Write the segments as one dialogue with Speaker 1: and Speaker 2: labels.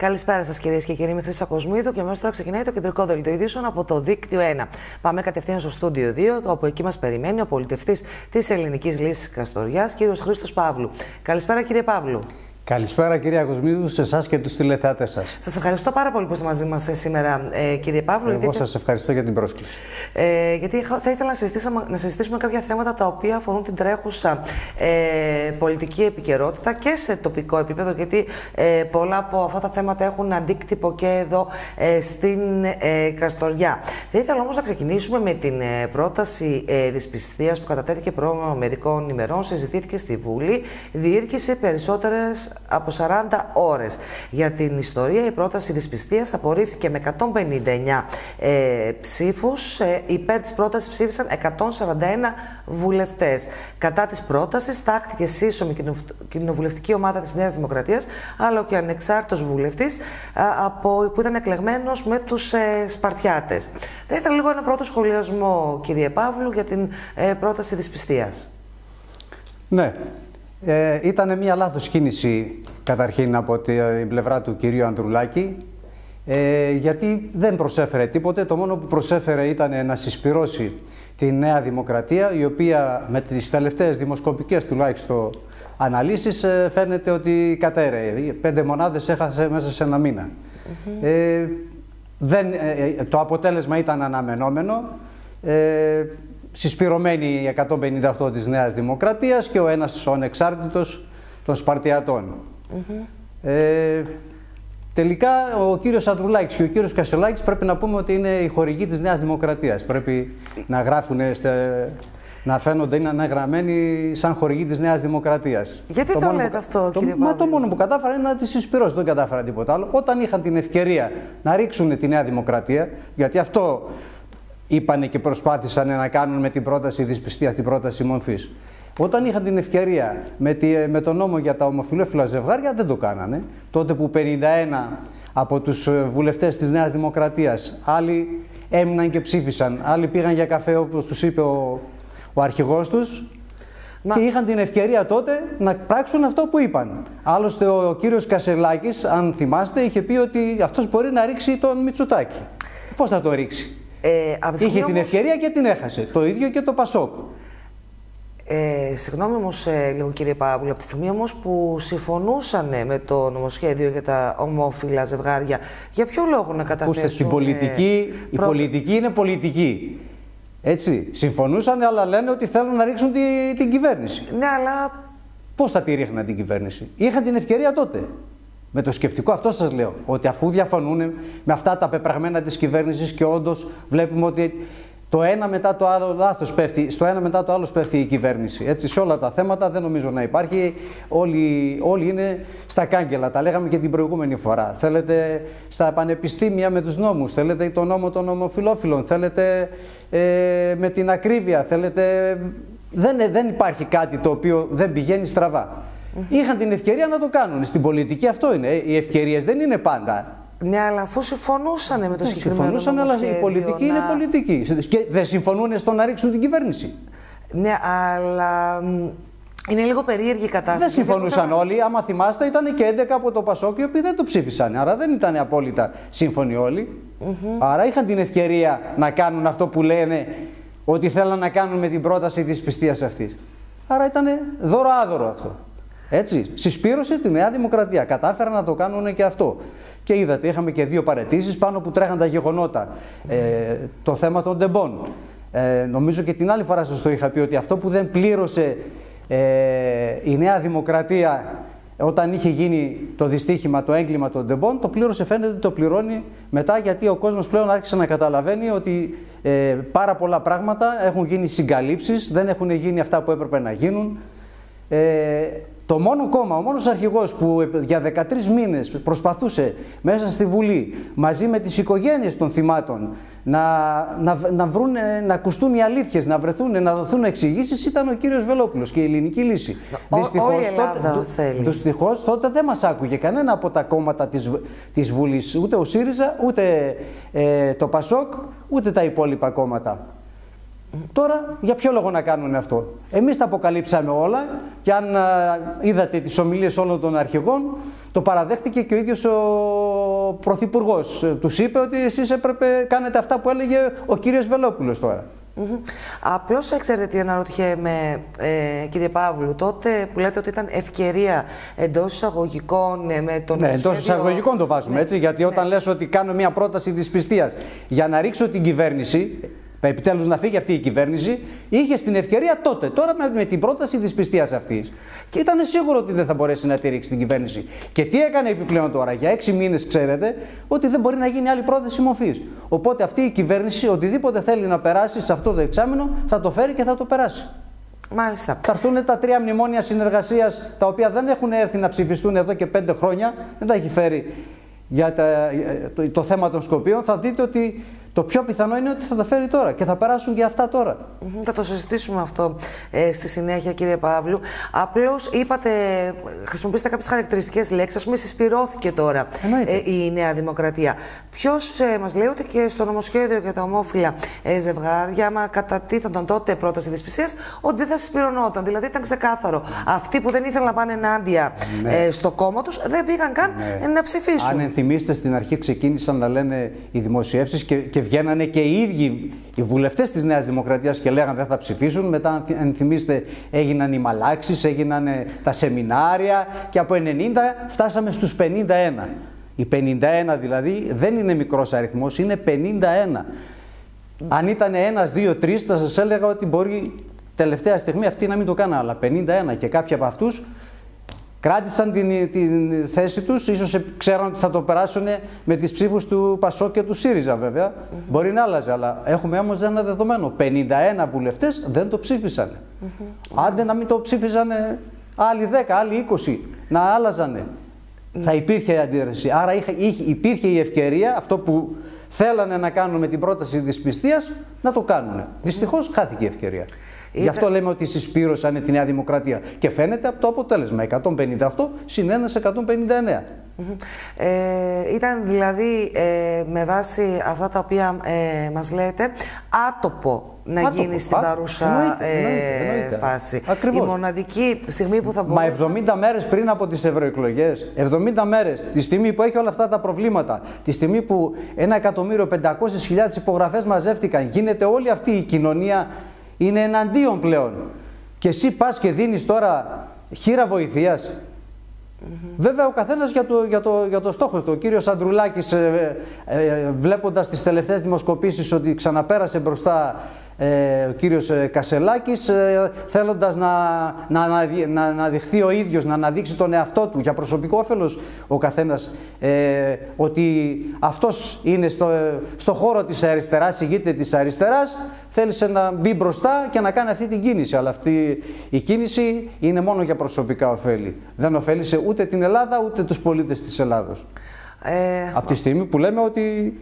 Speaker 1: Καλησπέρα σας, κυρίες και κύριοι. Είμαι Χρυσά Κοσμίδου και μέσα τώρα ξεκινάει το κεντρικό δελτίο ειδήσεων από το δίκτυο 1. Πάμε κατευθείαν στο στούντιο 2, όπου εκεί μας περιμένει ο πολιτευτής της Ελληνικής Λύσης Καστοριάς, κύριος Χρήστος Παύλου. Καλησπέρα, κύριε Παύλου.
Speaker 2: Καλησπέρα κυρία Κοσμίδου, σε εσάς και τους τηλεθεάτες σας.
Speaker 1: Σας ευχαριστώ πάρα πολύ που είστε μαζί μας σήμερα, ε, κύριε Παύλο.
Speaker 2: Εγώ γιατί... σας ευχαριστώ για την πρόσκληση.
Speaker 1: Ε, γιατί θα ήθελα να συζητήσουμε, να συζητήσουμε κάποια θέματα τα οποία αφορούν την τρέχουσα ε, πολιτική επικαιρότητα και σε τοπικό επίπεδο, γιατί ε, πολλά από αυτά τα θέματα έχουν αντίκτυπο και εδώ ε, στην ε, Καστοριά. Θα ήθελα όμως να ξεκινήσουμε με την ε, πρόταση ε, δυσπιστίας που κατατέθηκε προ μερικών ημερών, συζητήθηκε στη Βουλή, διήρκησε περισσότερες από 40 ώρες. Για την ιστορία η πρόταση δυσπιστίας απορρίφθηκε με 159 ε, ψήφους. Ε, υπέρ της πρότασης ψήφισαν 141 βουλευτές. Κατά της πρότασης τάχθηκε σύσσωμη κοινοβουλευτική ομάδα της Νέας Δημοκρατίας αλλά και ανεξάρτητος βουλευτής από, που ήταν εκλεγμένος με τους ε, Σπαρτιάτες. Θα ήθελα λίγο ένα πρώτο σχολιασμό κύριε Παύλου για την ε, πρόταση δυσπιστίας.
Speaker 2: Ναι, ε, ήταν μια λάθος κίνηση καταρχήν από την πλευρά του κυρίου Ανδρουλάκη ε, γιατί δεν προσέφερε τίποτε. Το μόνο που προσέφερε ήταν να συσπυρώσει τη Νέα Δημοκρατία η οποία με τις τελευταίες δημοσκοπικές τουλάχιστον αναλύσεις ε, φαίνεται ότι κατέρεε. Πέντε μονάδες έχασε μέσα σε ένα μήνα. ε, δεν, ε, ε, το αποτέλεσμα ήταν αναμενόμενο. Ε, συσπηρωμένη η 158 της Νέας Δημοκρατίας και ο ένας ο ανεξάρτητος των Σπαρτιατών. ε, τελικά ο κύριος Αντρουλάκης και ο κύριος Κασελάκης πρέπει να πούμε ότι είναι οι χορηγοί της Νέας Δημοκρατίας. Πρέπει να γράφουν, να φαίνονται, είναι αναγραμμένοι σαν χορηγοί της Νέας Δημοκρατίας.
Speaker 1: Γιατί το, το λέτε αυτό
Speaker 2: το,
Speaker 1: κύριε
Speaker 2: Μα το μόνο που κατάφερα είναι να τη συσπηρώσει, δεν κατάφερα τίποτα άλλο. Όταν είχαν την ευκαιρία να ρίξουν τη Νέα Δημοκρατία, γιατί αυτό είπανε και προσπάθησαν να κάνουν με την πρόταση δυσπιστίας, την πρόταση μορφής. Όταν είχαν την ευκαιρία με, τη, με τον νόμο για τα ομοφυλόφιλα ζευγάρια, δεν το κάνανε. Τότε που 51 από τους ε, βουλευτές της Νέας Δημοκρατίας, άλλοι έμειναν και ψήφισαν, άλλοι πήγαν για καφέ όπως τους είπε ο, ο αρχηγός τους, Μα... Και είχαν την ευκαιρία τότε να πράξουν αυτό που είπαν. Άλλωστε ο κύριος Κασελάκης, αν θυμάστε, είχε πει ότι αυτός μπορεί να ρίξει τον Μητσουτάκη. Πώς θα το ρίξει; Ε, Είχε την ευκαιρία και την έχασε. Το ίδιο και το Πασόκ.
Speaker 1: Ε, συγγνώμη όμως, ε, λίγο κύριε Παύλου, από τη στιγμή όμως που συμφωνούσαν με το νομοσχέδιο για τα ομόφυλα ζευγάρια, για ποιο λόγο να καταθέσουν. Ακούστε,
Speaker 2: στην πολιτική, η πολιτική είναι πολιτική. Έτσι. Συμφωνούσαν, αλλά λένε ότι θέλουν να ρίξουν τη, την κυβέρνηση.
Speaker 1: Ναι, αλλά.
Speaker 2: Πώς θα τη ρίχναν την κυβέρνηση; Είχαν την ευκαιρία τότε. Με το σκεπτικό αυτό σας λέω, ότι αφού διαφωνούν με αυτά τα πεπραγμένα της κυβέρνησης και όντως βλέπουμε ότι το ένα μετά το άλλο λάθος πέφτει, στο ένα μετά το άλλο πέφτει η κυβέρνηση. Έτσι, σε όλα τα θέματα δεν νομίζω να υπάρχει. Όλοι, όλοι είναι στα κάγκελα. Τα λέγαμε και την προηγούμενη φορά. Θέλετε στα πανεπιστήμια με τους νόμους, θέλετε το νόμο των ομοφιλόφιλων, θέλετε ε, με την ακρίβεια, θέλετε... Δεν, δεν υπάρχει κάτι το οποίο δεν πηγαίνει στραβά. Είχαν την ευκαιρία να το κάνουν. Στην πολιτική αυτό είναι. Οι ευκαιρίες δεν είναι πάντα.
Speaker 1: Ναι, αλλά αφού συμφωνούσαν με το ναι, συγκεκριμένο
Speaker 2: Συμφωνούσαν, αλλά η πολιτική είναι πολιτική. Και δεν συμφωνούν στο να ρίξουν την κυβέρνηση.
Speaker 1: Ναι, αλλά είναι λίγο περίεργη η κατάσταση.
Speaker 2: Δεν συμφωνούσαν όλοι. Άμα θυμάστε, ήταν και 11 από το Πασόκ οι οποίοι δεν το ψήφισαν. Άρα δεν ήταν απόλυτα σύμφωνοι όλοι. Άρα είχαν την ευκαιρία να κάνουν αυτό που λένε ότι θέλαν να κάνουν με την πρόταση της πιστεία αυτής. Άρα ήταν δώρο-άδωρο αυτό. Έτσι, συσπήρωσε τη Νέα Δημοκρατία. Κατάφεραν να το κάνουν και αυτό. Και είδατε, είχαμε και δύο παρετήσεις πάνω που τρέχαν τα γεγονότα. Ε, το θέμα των Τεμπών. Ε, νομίζω και την άλλη φορά σας το είχα πει ότι αυτό που δεν πλήρωσε ε, η Νέα Δημοκρατία όταν είχε γίνει το δυστύχημα, το έγκλημα των Τεμπών, το πλήρωσε φαίνεται ότι το πληρώνει μετά γιατί ο κόσμος πλέον άρχισε να καταλαβαίνει ότι ε, πάρα πολλά πράγματα έχουν γίνει συγκαλύψεις, δεν έχουν γίνει αυτά που έπρεπε να γίνουν. Ε, το μόνο κόμμα, ο μόνος αρχηγός που για 13 μήνες προσπαθούσε μέσα στη Βουλή μαζί με τις οικογένειες των θυμάτων να, να, να, βρουν, να ακουστούν οι αλήθειες, να βρεθούν, να δοθούν εξηγήσεις ήταν ο κύριος Βελόπουλος και η ελληνική λύση.
Speaker 1: Δυστυχώς, τότε, θέλει.
Speaker 2: Δυστυχώς τότε δεν μας άκουγε κανένα από τα κόμματα της, της Βουλής, ούτε ο ΣΥΡΙΖΑ, ούτε ε, το ΠΑΣΟΚ, ούτε τα υπόλοιπα κόμματα. Τώρα, για ποιο λόγο να κάνουν αυτό; Εμείς τα αποκαλύψαμε όλα και αν είδατε τις ομιλίες όλων των αρχηγών, το παραδέχτηκε και ο ίδιος ο Πρωθυπουργός. Τους είπε ότι εσείς έπρεπε κάνετε αυτά που έλεγε ο κύριος Βελόπουλος τώρα.
Speaker 1: Mm-hmm. Απλώς ξέρετε τι αναρωτιέμαι ε, κύριε Παύλου, τότε που λέτε ότι ήταν ευκαιρία εντός εισαγωγικών ε, με τον
Speaker 2: Ναι, εντός εισαγωγικών το βάζουμε ναι. έτσι, γιατί ναι. όταν λες ότι κάνω μια πρόταση δυσπιστίας για να ρίξω την κυβέρνηση, επιτέλους να φύγει αυτή η κυβέρνηση, είχε την ευκαιρία τότε, τώρα με, την πρόταση δυσπιστία αυτής. Και ήταν σίγουρο ότι δεν θα μπορέσει να τη ρίξει την κυβέρνηση. Και τι έκανε επιπλέον τώρα, για έξι μήνες ξέρετε ότι δεν μπορεί να γίνει άλλη πρόταση μορφής. Οπότε αυτή η κυβέρνηση, οτιδήποτε θέλει να περάσει σε αυτό το εξάμεινο, θα το φέρει και θα το περάσει.
Speaker 1: Μάλιστα.
Speaker 2: Θα έρθουν τα τρία μνημόνια συνεργασίας, τα οποία δεν έχουν έρθει να ψηφιστούν εδώ και πέντε χρόνια, δεν τα έχει φέρει για το, το θέμα των Σκοπίων. Θα δείτε ότι το πιο πιθανό είναι ότι θα τα φέρει τώρα και θα περάσουν και αυτά τώρα.
Speaker 1: Θα το συζητήσουμε αυτό ε, στη συνέχεια, κύριε Παύλου. Απλώς είπατε, χρησιμοποιήσατε κάποιες χαρακτηριστικές λέξεις. Α πούμε, συσπηρώθηκε τώρα ε, η Νέα Δημοκρατία. Ποιος ε, μας λέει ότι και στο νομοσχέδιο για τα ομόφυλα ε, ζευγάρια, άμα κατατίθονταν τότε πρόταση δυσπιστία, ότι δεν θα συσπηρωνόταν. Δηλαδή ήταν ξεκάθαρο. Αυτοί που δεν ήθελαν να πάνε ενάντια ναι. ε, στο κόμμα τους δεν πήγαν καν ναι. να ψηφίσουν.
Speaker 2: Αν ενθυμίστε, στην αρχή ξεκίνησαν να λένε οι δημοσιεύσεις και, και βγαίνανε και οι ίδιοι οι βουλευτές της Νέας Δημοκρατίας και λέγανε δεν θα ψηφίσουν. Μετά, αν θυμίστε, έγιναν οι μαλάξεις, έγιναν τα σεμινάρια και από 90 φτάσαμε στους 51. Οι 51 δηλαδή δεν είναι μικρός αριθμός, είναι 51. Αν ήταν ένας, δύο, τρεις, θα σας έλεγα ότι μπορεί τελευταία στιγμή αυτή να μην το κάνανε. Αλλά 51 και κάποιοι από αυτούς κράτησαν την, την θέση τους, ίσως ξέραν ότι θα το περάσουν με τις ψήφους του Πασό και του ΣΥΡΙΖΑ βέβαια. Μπορεί να άλλαζε, αλλά έχουμε όμως ένα δεδομένο. 51 βουλευτές δεν το ψήφισαν. Άντε να μην το ψήφισαν άλλοι 10, άλλοι 20, να άλλαζανε. Θα υπήρχε αντίδραση. Άρα υπήρχε η ευκαιρία, αυτό που θέλανε να κάνουν με την πρόταση δυσπιστίας, να το κάνουν. Δυστυχώς χάθηκε η ευκαιρία. Γι' αυτό λέμε ότι συσπήρωσαν τη Νέα Δημοκρατία. Και φαίνεται από το αποτέλεσμα. 158 συν 1 σε 159.
Speaker 1: Ε, ήταν δηλαδή ε, με βάση αυτά τα οποία ε, μας λέτε άτοπο να γίνει στην παρούσα ε, φάση.
Speaker 2: Ακριβώς.
Speaker 1: Η μοναδική στιγμή που θα μπορούσε...
Speaker 2: Μα 70 μέρες πριν από τις ευρωεκλογές, 70 μέρες, τη στιγμή που έχει όλα αυτά τα προβλήματα, τη στιγμή που 1.500.000 υπογραφές μαζεύτηκαν, γίνεται όλη αυτή η κοινωνία είναι εναντίον πλέον. Και εσύ πας και δίνεις τώρα χείρα βοηθείας. Βέβαια ο καθένας για το, για, το, για το στόχος του. Ο κύριος Αντρουλάκης ε, ε, ε βλέποντας τις τελευταίες δημοσκοπήσεις ότι ξαναπέρασε μπροστά ε, ο κύριος ε, Κασελάκης ε, θέλοντας να, να, να, να δειχθεί ο ίδιος, να αναδείξει τον εαυτό του για προσωπικό όφελος ο καθένας ε, ότι αυτός είναι στο, στο χώρο της αριστεράς, ηγείται της αριστεράς θέλησε να μπει μπροστά και να κάνει αυτή την κίνηση αλλά αυτή η κίνηση είναι μόνο για προσωπικά ωφέλη. Δεν ωφέλησε ούτε την Ελλάδα ούτε τους πολίτες της Ελλάδος. Ε, Από τη στιγμή που λέμε ότι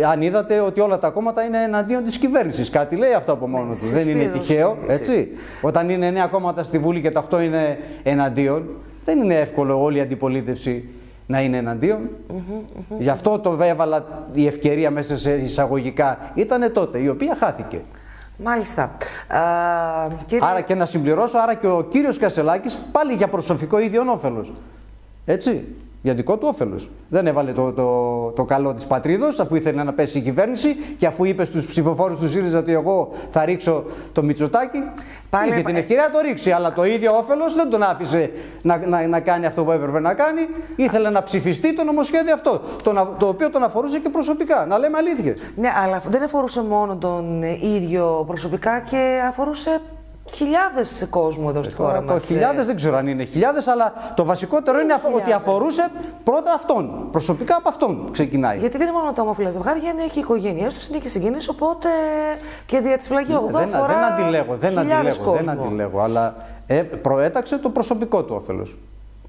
Speaker 2: ε, αν είδατε ότι όλα τα κόμματα είναι εναντίον της κυβέρνησης. Κάτι λέει αυτό από μόνο τους. Δεν είναι τυχαίο. Έτσι. Όταν είναι νέα κόμματα στη Βουλή και τα είναι εναντίον, δεν είναι εύκολο όλη η αντιπολίτευση να είναι εναντίον. Γι' αυτό το έβαλα η ευκαιρία μέσα σε εισαγωγικά. Ήταν τότε, η οποία χάθηκε.
Speaker 1: Μάλιστα.
Speaker 2: κύριε... Άρα και να συμπληρώσω, άρα και ο κύριος Κασελάκης πάλι για προσωπικό ίδιο όφελος. Έτσι για δικό του όφελος. Δεν έβαλε το, το, το καλό της πατρίδος, αφού ήθελε να πέσει η κυβέρνηση και αφού είπε στους ψηφοφόρους του ΣΥΡΙΖΑ ότι εγώ θα ρίξω το Μητσοτάκι. Πάλι είχε την ευκαιρία να το ρίξει, αλλά το ίδιο όφελος δεν τον άφησε να, να, να κάνει αυτό που έπρεπε να κάνει. Ήθελε να ψηφιστεί το νομοσχέδιο αυτό, το, το οποίο τον αφορούσε και προσωπικά. Να λέμε αλήθειες.
Speaker 1: Ναι, αλλά δεν αφορούσε μόνο τον ίδιο προσωπικά και αφορούσε χιλιάδες κόσμου εδώ στη χώρα μας.
Speaker 2: Χιλιάδες δεν ξέρω αν είναι χιλιάδες, αλλά το βασικότερο είναι, είναι ότι αφορούσε πρώτα αυτόν. Προσωπικά από αυτόν ξεκινάει.
Speaker 1: Γιατί δεν είναι μόνο τα όμορφα ζευγάρια, είναι και οι οικογένειές τους, είναι και συγγενείς. Οπότε και δια της πλαγιού
Speaker 2: δεν, δεν, δεν αντιλέγω, δεν αντιλέγω, δεν αντιλέγω, αλλά ε, προέταξε το προσωπικό του όφελος.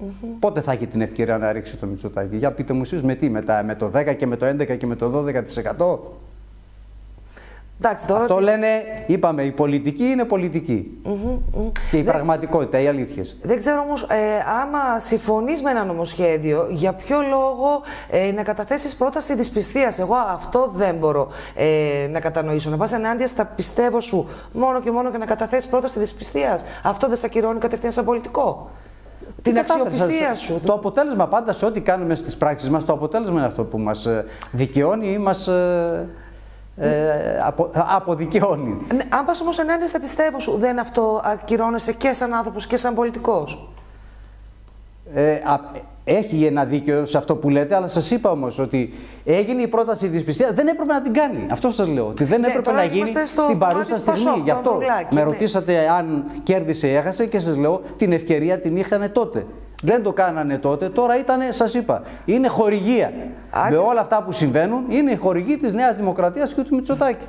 Speaker 2: Mm -hmm. Πότε θα έχει την ευκαιρία να ρίξει το Μητσοτάκι. Για πείτε μου εσείς με τι, με, με το 10 και με το 11 και με το 12%.
Speaker 1: Εντάξει, τώρα
Speaker 2: Αυτό λένε, είπαμε, η πολιτική είναι πολιτική. Mm -hmm, Και η δεν... πραγματικότητα, οι αλήθειες.
Speaker 1: Δεν ξέρω όμως, ε, άμα συμφωνείς με ένα νομοσχέδιο, για ποιο λόγο ε, να καταθέσεις πρόταση δυσπιστίας. Εγώ αυτό δεν μπορώ ε, να κατανοήσω. Να πας ενάντια στα πιστεύω σου μόνο και μόνο και να καταθέσεις πρόταση δυσπιστίας. Αυτό δεν σε ακυρώνει κατευθείαν σαν πολιτικό. την αξιοπιστία σου.
Speaker 2: Το αποτέλεσμα πάντα σε ό,τι κάνουμε στις πράξεις μας, το αποτέλεσμα είναι αυτό που μας ε, δικαιώνει ή μας ε, ε, απο, αποδικαιώνει.
Speaker 1: Ναι, αν πας όμως ενάντια στα πιστεύω σου, δεν αυτό ακυρώνεσαι και σαν άνθρωπος και σαν πολιτικός.
Speaker 2: Ε, α, έχει ένα δίκιο σε αυτό που λέτε, αλλά σας είπα όμως ότι έγινε η πρόταση της πιστείας. Δεν έπρεπε να την κάνει. Αυτό σας λέω. Ότι δεν ναι, έπρεπε να γίνει στην παρούσα στιγμή. Γι' αυτό με ναι. ρωτήσατε αν κέρδισε ή έχασε και σας λέω την ευκαιρία την είχαν τότε. Δεν το κάνανε τότε, τώρα ήταν, σας είπα, είναι χορηγία. Με όλα αυτά που συμβαίνουν, είναι η χορηγή της Νέας Δημοκρατίας και του Μητσοτάκη.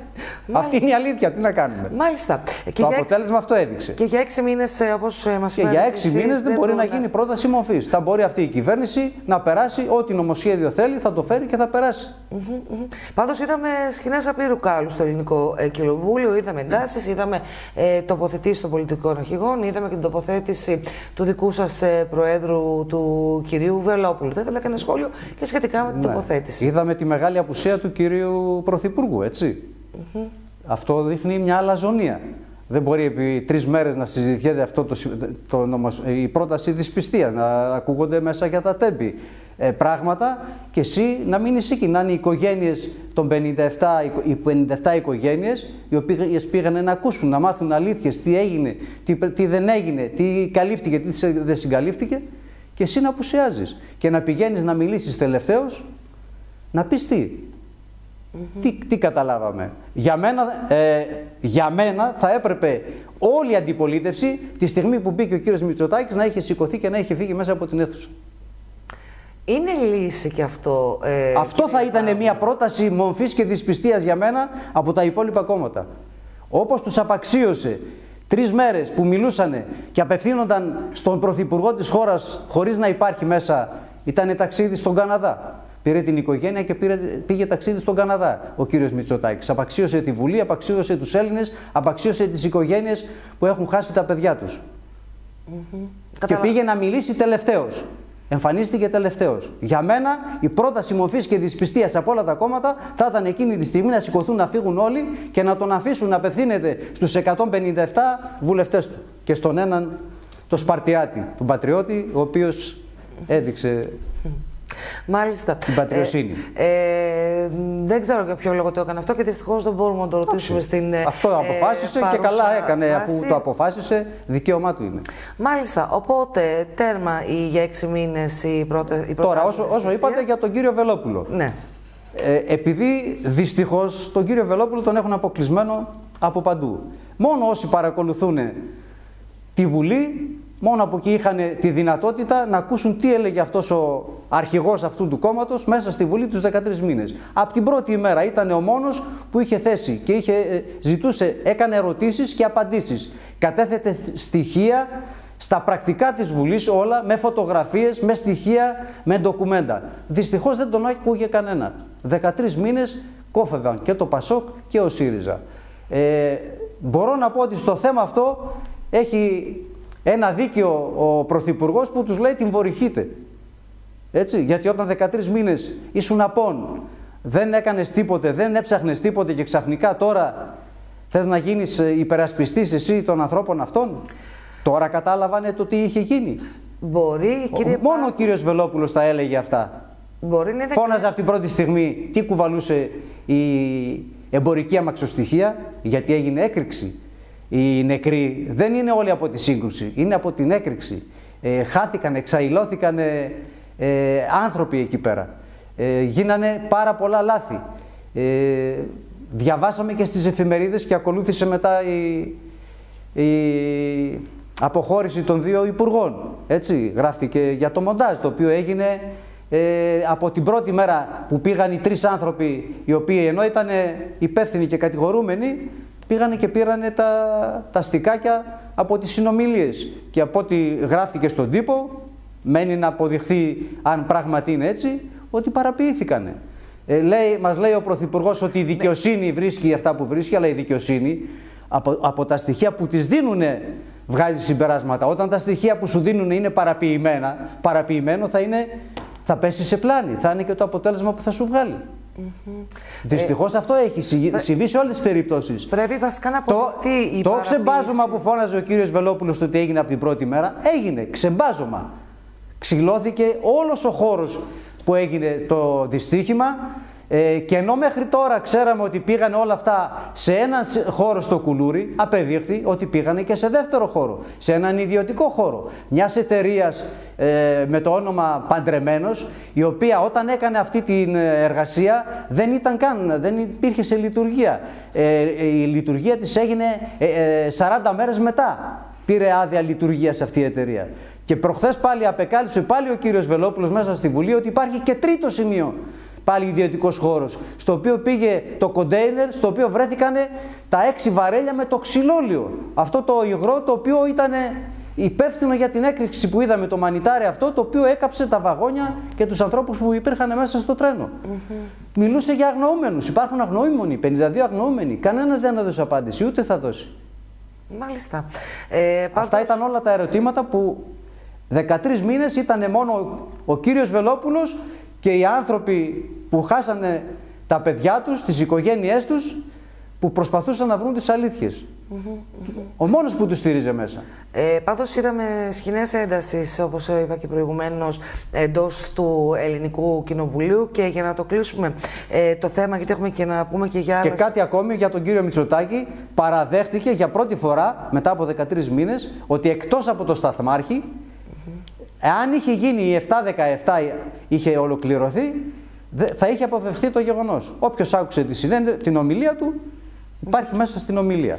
Speaker 2: Αυτή είναι η αλήθεια, τι να κάνουμε.
Speaker 1: Μάλιστα.
Speaker 2: Και το αποτέλεσμα αυτό έδειξε.
Speaker 1: Και για έξι μήνες, όπως μας
Speaker 2: είπατε. Και για έξι μήνες δεν μπορεί να γίνει πρόταση μορφής. Θα μπορεί αυτή η κυβέρνηση να περάσει ό,τι νομοσχέδιο θέλει, θα το φέρει και θα περάσει.
Speaker 1: Πάντως είδαμε σκηνές απείρου κάλου στο ελληνικό ε, κοινοβούλιο, είδαμε εντάσεις, είδαμε ε, τοποθετήσεις των πολιτικών αρχηγών, είδαμε και την τοποθέτηση του δικού σας ε, Προέδρου του κυρίου Βελόπουλου. Θα ήθελα και ένα σχόλιο και σχετικά με την ναι. τοποθέτηση.
Speaker 2: Είδαμε τη μεγάλη απουσία του κυρίου Πρωθυπουργού, έτσι. Αυτό δείχνει μια αλαζονία. Δεν μπορεί επί τρεις μέρες να συζητιέται αυτό το, το, νομος, η πρόταση τη πιστία, να ακούγονται μέσα για τα τέμπη ε, πράγματα και εσύ να μην είσαι εκεί, να είναι οι οικογένειες των 57, οι 57 οικογένειες, οι οποίες πήγαν να ακούσουν, να μάθουν αλήθειες, τι έγινε, τι, τι δεν έγινε, τι καλύφθηκε, τι δεν συγκαλύφθηκε και εσύ να απουσιάζεις και να πηγαίνεις να μιλήσεις τελευταίο, να πεις τι. Τι, τι καταλάβαμε. Για μένα, ε, για μένα θα έπρεπε όλη η αντιπολίτευση τη στιγμή που μπήκε ο κύριος Μητσοτάκης να είχε σηκωθεί και να είχε φύγει μέσα από την αίθουσα.
Speaker 1: Είναι λύση και αυτό.
Speaker 2: Ε, αυτό θα ήταν μια πρόταση μομφής και δυσπιστίας για μένα από τα υπόλοιπα κόμματα. Όπως τους απαξίωσε τρεις μέρες που μιλούσαν και απευθύνονταν στον πρωθυπουργό της χώρας χωρίς να υπάρχει μέσα, ήταν ταξίδι στον Καναδά. Πήρε την οικογένεια και πήρε, πήγε ταξίδι στον Καναδά ο κύριος Μητσοτάκης. Απαξίωσε τη Βουλή, απαξίωσε τους Έλληνες, απαξίωσε τις οικογένειες που έχουν χάσει τα παιδιά τους. Και πήγε να μιλήσει τελευταίος. Εμφανίστηκε τελευταίος. Για μένα η πρόταση μορφής και δυσπιστίας από όλα τα κόμματα θα ήταν εκείνη τη στιγμή να σηκωθούν να φύγουν όλοι και να τον αφήσουν να απευθύνεται στους 157 βουλευτές του και στον έναν το Σπαρτιάτη, τον Πατριώτη, ο οποίος έδειξε
Speaker 1: Μάλιστα.
Speaker 2: Την πατριοσύνη.
Speaker 1: Ε, ε, δεν ξέρω για ποιο λόγο το έκανε αυτό και δυστυχώς δεν μπορούμε να το ρωτήσουμε στην. Ε,
Speaker 2: αυτό αποφάσισε και καλά έκανε αφού το αποφάσισε. Δικαίωμά του είναι.
Speaker 1: Μάλιστα. Οπότε τέρμα η, για έξι μήνες η πρώτη.
Speaker 2: Τώρα, όσο, όσο είπατε για τον κύριο Βελόπουλο.
Speaker 1: Ναι.
Speaker 2: Ε, επειδή δυστυχώς τον κύριο Βελόπουλο τον έχουν αποκλεισμένο από παντού. Μόνο όσοι παρακολουθούν τη Βουλή Μόνο από εκεί είχαν τη δυνατότητα να ακούσουν τι έλεγε αυτός ο αρχηγός αυτού του κόμματος μέσα στη Βουλή τους 13 μήνες. Από την πρώτη ημέρα ήταν ο μόνος που είχε θέση και είχε, ε, ζητούσε, έκανε ερωτήσεις και απαντήσεις. Κατέθετε στοιχεία στα πρακτικά της Βουλής όλα, με φωτογραφίες, με στοιχεία, με ντοκουμέντα. Δυστυχώς δεν τον άκουγε κανένα. 13 μήνες κόφευαν και το Πασόκ και ο ΣΥΡΙΖΑ. Ε, μπορώ να πω ότι στο θέμα αυτό έχει ένα δίκαιο ο Πρωθυπουργός που τους λέει την βορυχείτε. Έτσι, γιατί όταν 13 μήνες ήσουν απόν, δεν έκανες τίποτε, δεν έψαχνες τίποτε και ξαφνικά τώρα θες να γίνεις ε, υπερασπιστής εσύ των ανθρώπων αυτών; Τώρα κατάλαβανε το τι είχε γίνει.
Speaker 1: Μπορεί, κύριε
Speaker 2: Μόνο ο κύριος Βελόπουλος τα έλεγε αυτά.
Speaker 1: Μπορεί να
Speaker 2: Φώναζε από την πρώτη στιγμή τι κουβαλούσε η εμπορική αμαξοστοιχεία, γιατί έγινε έκρηξη. Οι νεκροί δεν είναι όλοι από τη σύγκρουση, είναι από την έκρηξη. Ε, χάθηκαν, εξαϊλώθηκαν ε, ε, άνθρωποι εκεί πέρα. Ε, γίνανε πάρα πολλά λάθη. Ε, διαβάσαμε και στις εφημερίδες και ακολούθησε μετά η, η αποχώρηση των δύο υπουργών. Έτσι, γράφτηκε για το μοντάζ, το οποίο έγινε ε, από την πρώτη μέρα που πήγαν οι τρεις άνθρωποι, οι οποίοι ενώ ήταν υπεύθυνοι και κατηγορούμενοι, πήγανε και πήρανε τα, τα στικάκια από τις συνομιλίες. Και από ό,τι γράφτηκε στον τύπο, μένει να αποδειχθεί αν πράγματι είναι έτσι, ότι παραποιήθηκαν. Ε, λέει, μας λέει ο Πρωθυπουργός ότι η δικαιοσύνη βρίσκει αυτά που βρίσκει, αλλά η δικαιοσύνη από, από τα στοιχεία που τις δίνουν βγάζει συμπεράσματα. Όταν τα στοιχεία που σου δίνουν είναι παραποιημένα, παραποιημένο θα, είναι, θα πέσει σε πλάνη, θα είναι και το αποτέλεσμα που θα σου βγάλει. Δυστυχώς αυτό έχει συμβεί σε όλες τις περιπτώσεις.
Speaker 1: Πρέπει βασικά να
Speaker 2: Το,
Speaker 1: αποδειχτεί η
Speaker 2: το
Speaker 1: παραποίηση.
Speaker 2: ξεμπάζωμα που φώναζε ο κύριος Βελόπουλος το ότι έγινε από την πρώτη μέρα, έγινε ξεμπάζωμα. Ξυλώθηκε όλος ο χώρος που έγινε το δυστύχημα. Ε, και ενώ μέχρι τώρα ξέραμε ότι πήγαν όλα αυτά σε έναν σ- χώρο στο κουλούρι, απεδείχθη ότι πήγανε και σε δεύτερο χώρο, σε έναν ιδιωτικό χώρο μιας εταιρείας ε, με το όνομα Παντρεμένος, η οποία όταν έκανε αυτή την ε, εργασία δεν ήταν καν, δεν υπήρχε σε λειτουργία. Ε, η λειτουργία της έγινε ε, ε, 40 μέρες μετά. Πήρε άδεια λειτουργία σε αυτή η εταιρεία. Και προχθές πάλι απεκάλυψε πάλι ο κύριος Βελόπουλος μέσα στη Βουλή ότι υπάρχει και τρίτο σημείο πάλι ιδιωτικός χώρος. Στο οποίο πήγε το κοντέινερ, στο οποίο βρέθηκαν τα έξι βαρέλια με το ξυλόλιο. Αυτό το υγρό το οποίο ήταν υπεύθυνο για την έκρηξη που είδαμε, το μανιτάρι αυτό, το οποίο έκαψε τα βαγόνια και τους ανθρώπους που υπήρχαν μέσα στο τρένο. Μιλούσε για αγνοούμενους. Υπάρχουν αγνοούμενοι, 52 αγνοούμενοι. Κανένας δεν έδωσε απάντηση, ούτε θα δώσει.
Speaker 1: Μάλιστα. Ε,
Speaker 2: Αυτά
Speaker 1: πάντως-
Speaker 2: ήταν όλα τα ερωτήματα που 13 μήνες ήταν μόνο ο, ο κύριος Βελόπουλος και οι άνθρωποι που χάσανε τα παιδιά τους, τις οικογένειές τους, που προσπαθούσαν να βρουν τις αλήθειες. Ο μόνος που τους στήριζε μέσα.
Speaker 1: Ε, Πάντως είδαμε σκηνές έντασης, όπως είπα και προηγουμένως, εντός του Ελληνικού Κοινοβουλίου. Και για να το κλείσουμε ε, το θέμα, γιατί έχουμε και να πούμε και για
Speaker 2: Και
Speaker 1: άλλα.
Speaker 2: κάτι ακόμη για τον κύριο Μητσοτάκη, παραδέχτηκε για πρώτη φορά μετά από 13 μήνες ότι εκτός από το σταθμάρχη, εάν είχε γίνει η 7-17 είχε ολοκληρωθεί, δε- θα είχε αποφευθεί το γεγονός. Όποιος άκουσε τη συνέντε, την ομιλία του, υπάρχει μέσα στην ομιλία.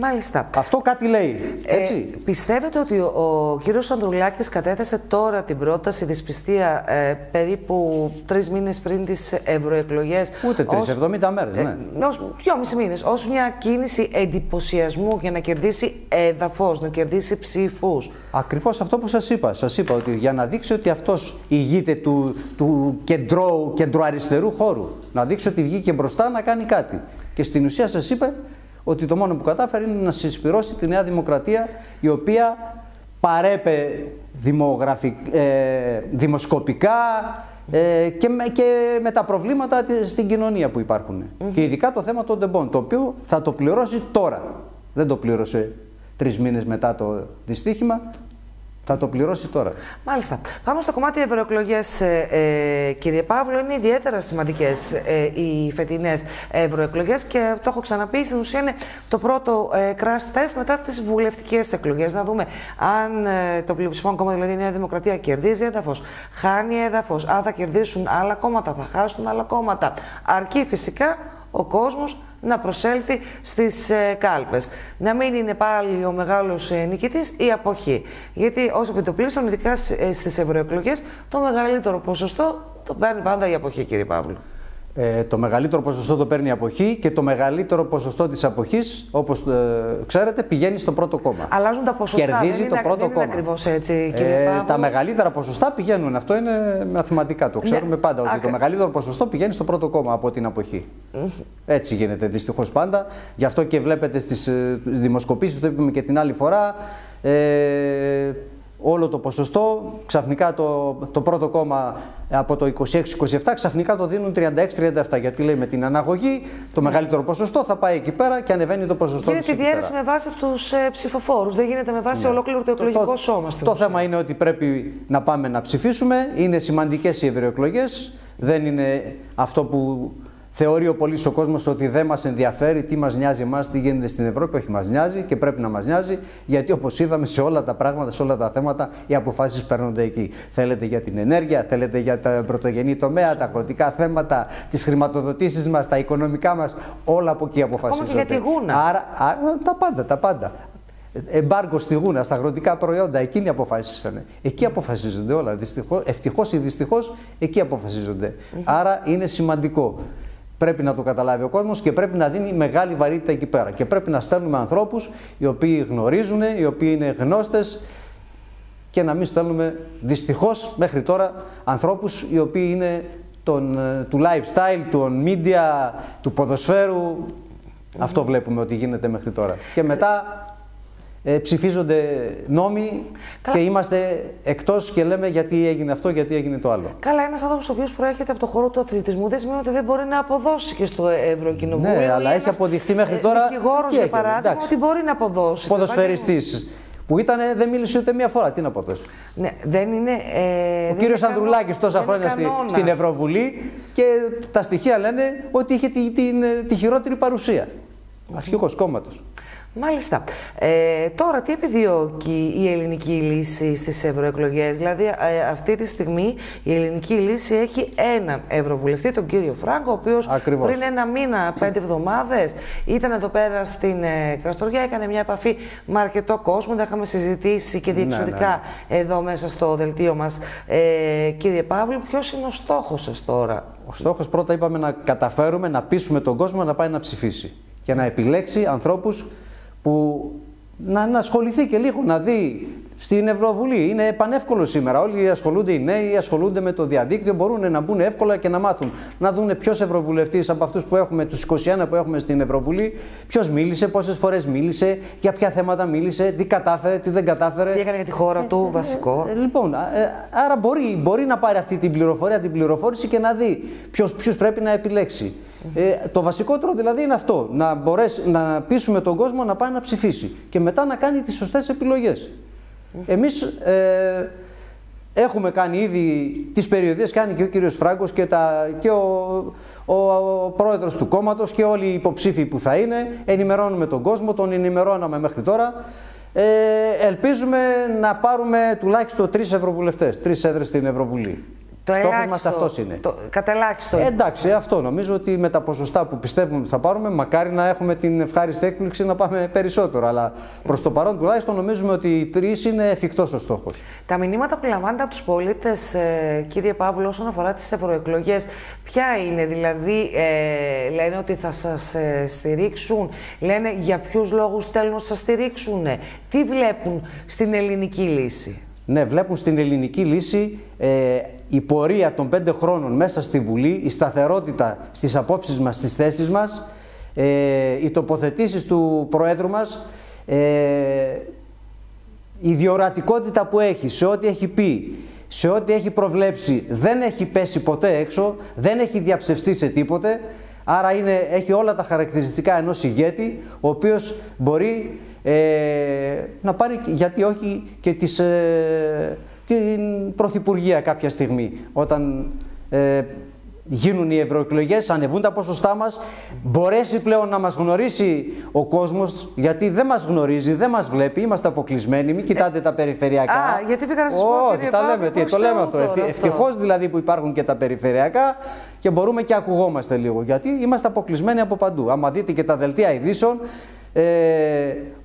Speaker 1: Μάλιστα.
Speaker 2: Αυτό κάτι λέει, έτσι.
Speaker 1: Ε, πιστεύετε ότι ο, ο κύριος Ανδρουλάκης κατέθεσε τώρα την πρόταση δυσπιστία ε, περίπου τρεις μήνες πριν τις ευρωεκλογές
Speaker 2: Ούτε τρεις,
Speaker 1: ως-
Speaker 2: 70 μέρες, ναι.
Speaker 1: Ε, ως δυόμιση μήνες, ως μια κίνηση εντυπωσιασμού για να κερδίσει έδαφος, να κερδίσει ψήφους.
Speaker 2: Ακριβώς αυτό που σας είπα. Σας είπα ότι για να δείξει ότι αυτός ηγείται του, του κεντρό, κεντροαριστερού χώρου. Να δείξει ότι βγήκε μπροστά να κάνει κάτι. Και στην ουσία σας είπε ότι το μόνο που κατάφερε είναι να συσπυρώσει τη Νέα Δημοκρατία η οποία παρέπε δημογραφικ, ε, δημοσκοπικά ε, και, με, και με τα προβλήματα της- στην κοινωνία που υπάρχουν. Και ειδικά το θέμα των τεμπών, το οποίο θα το πληρώσει τώρα. Δεν το πλήρωσε τρεις μήνες μετά το δυστύχημα, θα το πληρώσει τώρα.
Speaker 1: Μάλιστα. Πάμε στο κομμάτι ευρωεκλογές, ε, ε, κύριε Παύλο. Είναι ιδιαίτερα σημαντικές ε, οι φετινές ευρωεκλογές και το έχω ξαναπεί. Στην ουσία είναι το πρώτο ε, crash test μετά τις βουλευτικές εκλογές. Να δούμε αν ε, το πλειοψηφικό κόμμα, δηλαδή η Νέα Δημοκρατία, κερδίζει έδαφος, χάνει έδαφος. Αν θα κερδίσουν άλλα κόμματα, θα χάσουν άλλα κόμματα. Αρκεί φυσικά ο κόσμος να προσέλθει στις ε, κάλπες. Να μην είναι πάλι ο μεγάλος ε, νικητής η αποχή. Γιατί ως επιτοπλίστων, ειδικά σ- ε, στις ευρωεκλογές, το μεγαλύτερο ποσοστό το παίρνει πάντα η αποχή, κύριε Παύλου.
Speaker 2: Ε, το μεγαλύτερο ποσοστό το παίρνει η αποχή και το μεγαλύτερο ποσοστό της αποχής, όπως ε, ξέρετε, πηγαίνει στο πρώτο κόμμα.
Speaker 1: Αλλάζουν τα ποσοστά,
Speaker 2: Κερδίζει
Speaker 1: δεν
Speaker 2: το
Speaker 1: είναι,
Speaker 2: πρώτο
Speaker 1: δεν είναι
Speaker 2: κόμμα.
Speaker 1: ακριβώς έτσι, κύριε
Speaker 2: Ε,
Speaker 1: Παύλου.
Speaker 2: τα μεγαλύτερα ποσοστά πηγαίνουν. Αυτό είναι μαθηματικά. Το ξέρουμε πάντα ότι
Speaker 1: Ναι. Ακα-
Speaker 2: το μεγαλύτερο ποσοστό πηγαίνει στο πρώτο κόμμα από την αποχή. Έτσι γίνεται δυστυχώς πάντα. Γι' αυτό και βλέπετε στις δημοσκοπήσεις, το είπαμε και την άλλη φορά, ε, όλο το ποσοστό, ξαφνικά το, το πρώτο κόμμα από το 26-27, ξαφνικά το δίνουν 36-37. Γιατί λέει με την αναγωγή το μεγαλύτερο ποσοστό θα πάει εκεί πέρα και ανεβαίνει το ποσοστό
Speaker 1: Γίνεται
Speaker 2: της
Speaker 1: η
Speaker 2: εκεί πέρα.
Speaker 1: διαίρεση με βάση τους ε, ψηφοφόρους. Δεν γίνεται με βάση ολόκληρο το εκλογικό σώμα. στην
Speaker 2: Το
Speaker 1: ουσία.
Speaker 2: θέμα είναι ότι πρέπει να πάμε να ψηφίσουμε. Είναι σημαντικές οι ευρωεκλογές. Δεν είναι αυτό που θεωρεί ο πολίτη ο κόσμος ότι δεν μας ενδιαφέρει, τι μας νοιάζει εμάς, τι γίνεται στην Ευρώπη. Όχι, μας νοιάζει και πρέπει να μας νοιάζει, γιατί όπως είδαμε σε όλα τα πράγματα, σε όλα τα θέματα, οι αποφάσεις παίρνονται εκεί. Θέλετε για την ενέργεια, θέλετε για τα πρωτογενή τομέα, τα αγροτικά θέματα, τις χρηματοδοτήσεις μας, τα οικονομικά μας, όλα από εκεί αποφασίζονται.
Speaker 1: και για τη γούνα.
Speaker 2: Άρα, α, τα πάντα, τα πάντα. Εμπάργκο στη γούνα, στα αγροτικά προϊόντα, εκείνοι αποφάσισαν. Εκεί αποφασίζονται όλα. Δυστυχώς, ευτυχώς ή δυστυχώς, εκεί αποφασίζονται. Άρα είναι σημαντικό. Πρέπει να το καταλάβει ο κόσμος και πρέπει να δίνει μεγάλη βαρύτητα εκεί πέρα. Και πρέπει να στέλνουμε ανθρώπους οι οποίοι γνωρίζουν, οι οποίοι είναι γνώστες και να μην στέλνουμε δυστυχώς μέχρι τώρα ανθρώπους οι οποίοι είναι των, ε, του lifestyle, των media, του ποδοσφαίρου. Αυτό βλέπουμε ότι γίνεται μέχρι τώρα. Και μετά ε, ψηφίζονται νόμοι και είμαστε εκτός και λέμε γιατί έγινε αυτό, γιατί έγινε το άλλο.
Speaker 1: Καλά, ένας άνθρωπος ο οποίος προέρχεται από το χώρο του αθλητισμού δεν σημαίνει ότι δεν μπορεί να αποδώσει και στο Ευρωκοινοβούλιο.
Speaker 2: Ναι, αλλά έχει αποδειχθεί μέχρι τώρα.
Speaker 1: Δικηγόρος, για παράδειγμα, εντάξει. ότι μπορεί να αποδώσει.
Speaker 2: Ποδοσφαιριστής που ήταν, δεν μίλησε ούτε μία φορά. Τι να πω τόσο.
Speaker 1: Ναι, δεν είναι.
Speaker 2: Ε, ο κύριος Ανδρουλάκης τόσα χρόνια στη, στην Ευρωβουλή και τα στοιχεία λένε ότι είχε τη, τη, τη χειρότερη παρουσία. Mm-hmm. Αρχηγός κόμματος.
Speaker 1: Μάλιστα. Ε, τώρα, τι επιδιώκει η ελληνική λύση στις ευρωεκλογές; Δηλαδή, ε, αυτή τη στιγμή η ελληνική λύση έχει έναν ευρωβουλευτή, τον κύριο Φράγκο, ο οποίος πριν ένα μήνα, πέντε εβδομάδες, ήταν εδώ πέρα στην ε, Καστοριά, έκανε μια επαφή με αρκετό κόσμο. Τα είχαμε συζητήσει και διεξοδικά ναι, ναι. εδώ μέσα στο δελτίο μας. Ε, κύριε Παύλου, ποιος είναι ο στόχος σας τώρα;
Speaker 2: Ο στόχος πρώτα είπαμε να καταφέρουμε να πείσουμε τον κόσμο να πάει να ψηφίσει και να επιλέξει ανθρώπους που να, να ασχοληθεί και λίγο, να δει στην Ευρωβουλή. Είναι πανεύκολο σήμερα. Όλοι ασχολούνται, οι νέοι ασχολούνται με το διαδίκτυο, μπορούν να μπουν εύκολα και να μάθουν. Να δουν ποιος Ευρωβουλευτής από αυτούς που έχουμε, τους 21 που έχουμε στην Ευρωβουλή, ποιος μίλησε, πόσες φορές μίλησε, για ποια θέματα μίλησε, τι κατάφερε, τι δεν κατάφερε.
Speaker 1: Τι έκανε για τη χώρα του, ε, βασικό.
Speaker 2: Ε, λοιπόν, ε, άρα μπορεί, μπορεί να πάρει αυτή την πληροφορία, την πληροφόρηση και να δει ποιου πρέπει να επιλέξει. Ε, το βασικότερο δηλαδή είναι αυτό, να μπορέσει να πείσουμε τον κόσμο να πάει να ψηφίσει και μετά να κάνει τις σωστές επιλογές. Εμείς ε, έχουμε κάνει ήδη τις περιοδίες, κάνει και ο κύριος Φράγκος και, τα, και ο, ο, ο πρόεδρος του κόμματος και όλοι οι υποψήφοι που θα είναι. Ενημερώνουμε τον κόσμο, τον ενημερώναμε μέχρι τώρα. Ε, ελπίζουμε να πάρουμε τουλάχιστον τρεις ευρωβουλευτές, τρεις έδρες στην Ευρωβουλή.
Speaker 1: Το Στόχος μας αυτός είναι. Το, κατελάχιστο.
Speaker 2: Ε, εντάξει, αυτό νομίζω ότι με τα ποσοστά που πιστεύουμε ότι θα πάρουμε, μακάρι να έχουμε την ευχάριστη έκπληξη να πάμε περισσότερο. Αλλά προς το παρόν τουλάχιστον νομίζουμε ότι οι τρεις είναι εφικτός ο στόχος.
Speaker 1: Τα μηνύματα που λαμβάνετε από τους πολίτες, ε, κύριε Παύλο, όσον αφορά τις ευρωεκλογές, ποια είναι, δηλαδή ε, λένε ότι θα σας ε, στηρίξουν, λένε για ποιους λόγους θέλουν να σας στηρίξουν, τι βλέπουν στην ελληνική λύση;
Speaker 2: Ναι, βλέπουν στην ελληνική λύση ε, η πορεία των πέντε χρόνων μέσα στη Βουλή, η σταθερότητα στις απόψεις μας, στις θέσεις μας, ε, οι τοποθετήσεις του Προέδρου μας, ε, η διορατικότητα που έχει σε ό,τι έχει πει, σε ό,τι έχει προβλέψει, δεν έχει πέσει ποτέ έξω, δεν έχει διαψευστεί σε τίποτε, άρα είναι, έχει όλα τα χαρακτηριστικά ενός ηγέτη, ο οποίος μπορεί ε, να πάρει, γιατί όχι, και τις, ε, την Πρωθυπουργία κάποια στιγμή, όταν ε, γίνουν οι ευρωεκλογές, ανεβούν τα ποσοστά μας, μπορέσει πλέον να μας γνωρίσει ο κόσμος, γιατί δεν μας γνωρίζει, δεν μας βλέπει, είμαστε αποκλεισμένοι. Μην κοιτάτε τα περιφερειακά.
Speaker 1: Α, γιατί πήγα να σας πω.
Speaker 2: Όχι, τα λέμε, τι, το λέμε αυτό. Ευτυχώς δηλαδή που υπάρχουν και τα περιφερειακά και μπορούμε και ακουγόμαστε λίγο. Γιατί είμαστε αποκλεισμένοι από παντού. Άμα δείτε και τα δελτία ειδήσεων, ε,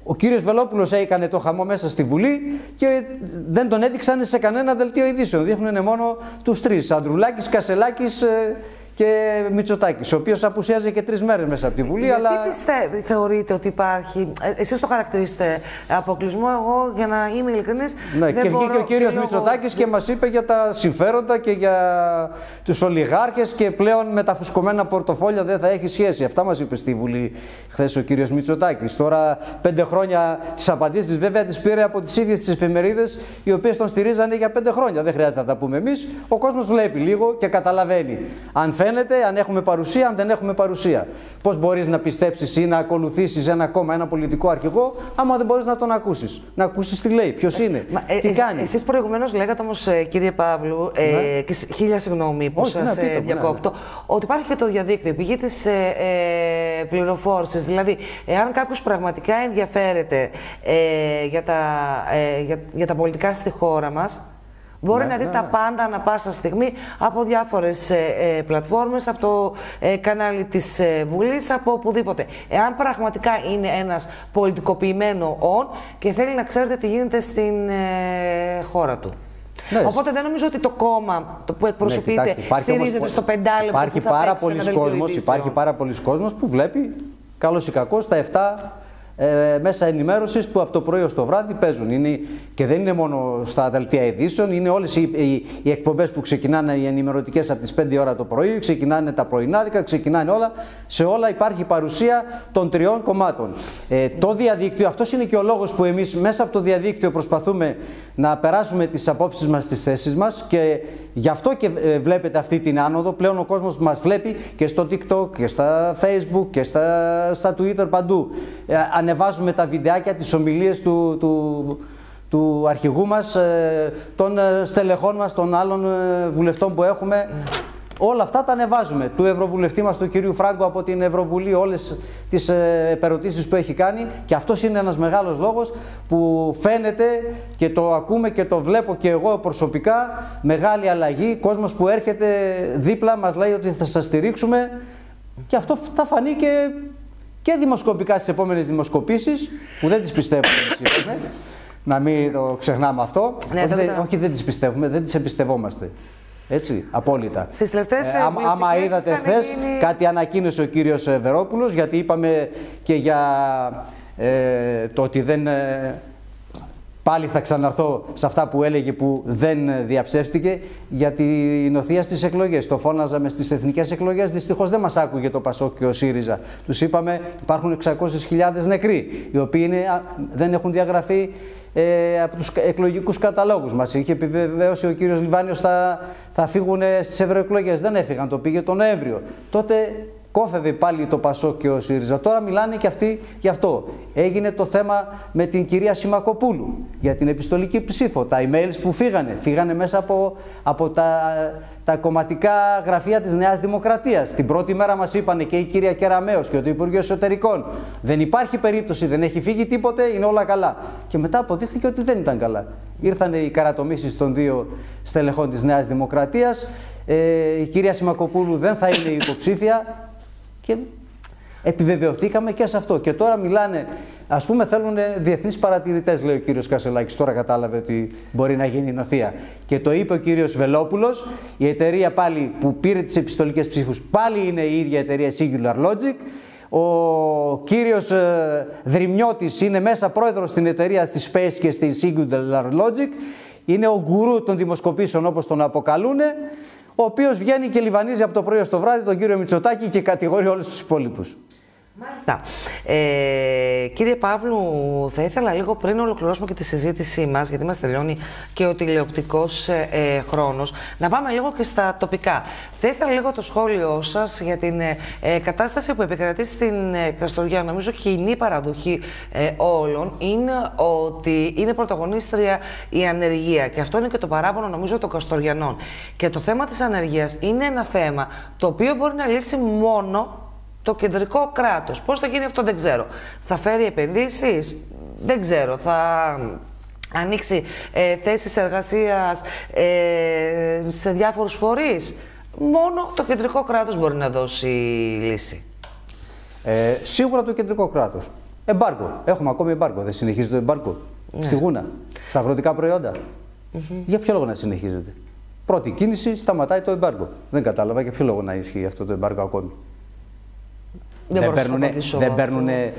Speaker 2: ο κύριος Βελόπουλος έκανε το χαμό μέσα στη Βουλή και δεν τον έδειξαν σε κανένα δελτίο ειδήσεων. Δείχνουν μόνο τους τρεις, Αντρουλάκης, Κασελάκης ε, και Μητσοτάκης, ο οποίος απουσιάζει και τρεις μέρες μέσα από τη Βουλή.
Speaker 1: Γιατί
Speaker 2: αλλά...
Speaker 1: πιστεύει, θεωρείτε ότι υπάρχει. Ε, Εσείς το χαρακτηρίζετε αποκλεισμό. Εγώ, για να είμαι ειλικρινής.
Speaker 2: Ναι, και βγήκε ο κύριος λόγω... Μητσοτάκης και μας είπε για τα συμφέροντα και για τους ολιγάρχες και πλέον με τα φουσκωμένα πορτοφόλια δεν θα έχει σχέση. Αυτά μας είπε στη Βουλή χθες ο κύριος Μητσοτάκης. Τώρα, πέντε χρόνια τις απαντήσεις βέβαια τις πήρε από τις ίδιες τις εφημερίδες οι οποίες τον στηρίζανε για πέντε χρόνια. Δεν χρειάζεται να τα πούμε εμείς. Ο κόσμος βλέπει λίγο και καταλαβαίνει. Αν φαίνεται, αν έχουμε παρουσία, αν δεν έχουμε παρουσία. Πώς μπορείς να πιστέψεις ή να ακολουθήσεις ένα κόμμα, ένα πολιτικό αρχηγό, άμα δεν μπορείς να τον ακούσεις. Να ακούσεις τι λέει, ποιος είναι, ε, τι ε, κάνει.
Speaker 1: Εσείς προηγουμένως λέγατε όμως, ε, κύριε Παύλου, ε, ναι. και χίλια συγγνώμη που σα ναι, ε, διακόπτω, ναι, ότι υπάρχει και το διαδίκτυο, πηγή τη ε, πληροφόρηση. Δηλαδή, εάν κάποιος πραγματικά ενδιαφέρεται για, τα, για, για τα πολιτικά στη χώρα μας, Μπορεί ναι, να δει ναι, τα ναι. πάντα ανα πάσα στιγμή από διάφορες ε, ε, πλατφόρμες, από το ε, κανάλι της ε, Βουλής, από οπουδήποτε. Εάν πραγματικά είναι ένας πολιτικοποιημένο όν και θέλει να ξέρετε τι γίνεται στην ε, χώρα του. Ναι, Οπότε δεν νομίζω ότι το κόμμα το που εκπροσωπείται ναι, στηρίζεται στο πεντάλεπτο
Speaker 2: υπάρχει
Speaker 1: που θα
Speaker 2: πάρα πολλοί κόσμος, Υπάρχει πάρα πολλοί κόσμος που βλέπει, καλός ή κακός, τα 7 ε, μέσα ενημέρωσης που από το πρωί ως το βράδυ παίζουν. Είναι, και δεν είναι μόνο στα δελτία ειδήσεων, είναι όλες οι, οι, οι εκπομπές που ξεκινάνε οι ενημερωτικές από τις 5 ώρα το πρωί, ξεκινάνε τα πρωινάδικα, ξεκινάνε όλα. Σε όλα υπάρχει παρουσία των τριών κομμάτων. Ε, το διαδίκτυο, αυτός είναι και ο λόγος που εμείς μέσα από το διαδίκτυο προσπαθούμε να περάσουμε τις απόψεις μας, τις θέσεις μας και γι' αυτό και ε, βλέπετε αυτή την άνοδο. Πλέον ο κόσμος μας βλέπει και στο TikTok και στα Facebook και στα, στα Twitter παντού. Ε, ανεβάζουμε τα βιντεάκια, τις ομιλίες του, του, του αρχηγού μας, ε, των ε, στελεχών μας, των άλλων ε, βουλευτών που έχουμε. Όλα αυτά τα ανεβάζουμε. Του Ευρωβουλευτή μας, του κυρίου Φράγκο από την Ευρωβουλή, όλες τις επερωτήσεις που έχει κάνει. Και αυτός είναι ένας μεγάλος λόγος που φαίνεται και το ακούμε και το βλέπω και εγώ προσωπικά. Μεγάλη αλλαγή. Κόσμος που έρχεται δίπλα μας λέει ότι θα σας στηρίξουμε. Και αυτό θα φανεί και και δημοσκοπικά στις επόμενες δημοσκοπήσεις, που δεν τις πιστεύουμε εμεί να μην το ξεχνάμε αυτό. Ναι, όχι, δεν, όχι, δεν τις πιστεύουμε, δεν τις εμπιστευόμαστε. Έτσι, απόλυτα.
Speaker 1: Στις τελευταίες
Speaker 2: ε, άμα, άμα είδατε χθες, γίνει... κάτι ανακοίνωσε ο κύριος Βερόπουλος, γιατί είπαμε και για ε, το ότι δεν ε, Πάλι θα ξαναρθώ σε αυτά που έλεγε που δεν διαψεύστηκε για την οθεία στις εκλογές. Το φώναζαμε στις εθνικές εκλογές, δυστυχώς δεν μας άκουγε το Πασόκ και ο ΣΥΡΙΖΑ. Τους είπαμε υπάρχουν 600.000 νεκροί, οι οποίοι είναι, δεν έχουν διαγραφεί ε, από τους εκλογικούς καταλόγους μας. Είχε επιβεβαίωση ο κύριος Λιβάνιος θα, θα φύγουν στις ευρωεκλογές. Δεν έφυγαν, το πήγε τον Νοέμβριο. Τότε Κόφευε πάλι το Πασό και ο ΣΥΡΙΖΑ. Τώρα μιλάνε και αυτοί γι' αυτό. Έγινε το θέμα με την κυρία Σιμακοπούλου για την επιστολική ψήφο. Τα emails που φύγανε, φύγανε μέσα από, από τα, τα κομματικά γραφεία της Νέας Δημοκρατίας. Την πρώτη μέρα μας είπανε και η κυρία Κεραμέως και το Υπουργείο Εσωτερικών. Δεν υπάρχει περίπτωση, δεν έχει φύγει τίποτε, είναι όλα καλά. Και μετά αποδείχθηκε ότι δεν ήταν καλά. Ήρθαν οι καρατομήσεις των δύο στελεχών της Νέας Δημοκρατίας. Ε, η κυρία Σιμακοπούλου δεν θα είναι υποψήφια. Και επιβεβαιωθήκαμε και σε αυτό. Και τώρα μιλάνε, ας πούμε, θέλουν διεθνείς παρατηρητές, λέει ο κύριος Κασελάκης. Τώρα κατάλαβε ότι μπορεί να γίνει νοθεία. Και το είπε ο κύριος Βελόπουλος, η εταιρεία πάλι που πήρε τις επιστολικές ψήφους, πάλι είναι η ίδια εταιρεία Singular Logic. Ο κύριος ε, Δρυμιώτης είναι μέσα πρόεδρος στην εταιρεία της Space και στη Singular Logic. Είναι ο γκουρού των δημοσκοπήσεων όπως τον αποκαλούν ο οποίος βγαίνει και λιβανίζει από το πρωί στο βράδυ τον κύριο Μητσοτάκη και κατηγορεί όλους τους υπόλοιπους.
Speaker 1: Μάλιστα. Ε, κύριε Παύλου, θα ήθελα λίγο πριν ολοκληρώσουμε και τη συζήτησή μας, γιατί μας τελειώνει και ο τηλεοπτικός ε, ε χρόνος, να πάμε λίγο και στα τοπικά. Θα ήθελα λίγο το σχόλιο σας για την ε, ε, κατάσταση που επικρατεί στην ε, Κραστοριά. Νομίζω κοινή παραδοχή όλων είναι ότι είναι πρωταγωνίστρια η ανεργία. Και αυτό είναι και το παράπονο, νομίζω, των Καστοριανών. Και το θέμα της ανεργίας είναι ένα θέμα το οποίο μπορεί να λύσει μόνο το κεντρικό κράτος. Πώς θα γίνει αυτό δεν ξέρω. Θα φέρει επενδύσεις, δεν ξέρω. Θα ανοίξει ε, θέσεις εργασίας ε, σε διάφορους φορείς. Μόνο το κεντρικό κράτος μπορεί να δώσει λύση.
Speaker 2: Ε, σίγουρα το κεντρικό κράτος. Εμπάρκο. Έχουμε ακόμη εμπάρκο. Δεν συνεχίζει το εμπάρκο. Ναι. Στη Γούνα. Στα αγροτικά προϊόντα. Για ποιο λόγο να συνεχίζεται; Πρώτη κίνηση σταματάει το εμπάρκο. Δεν κατάλαβα για ποιο λόγο να ισχύει αυτό το εμπάρκο ακόμη.
Speaker 1: Δεν, δεν παίρνουν.
Speaker 2: Δεν παίρνουν ε,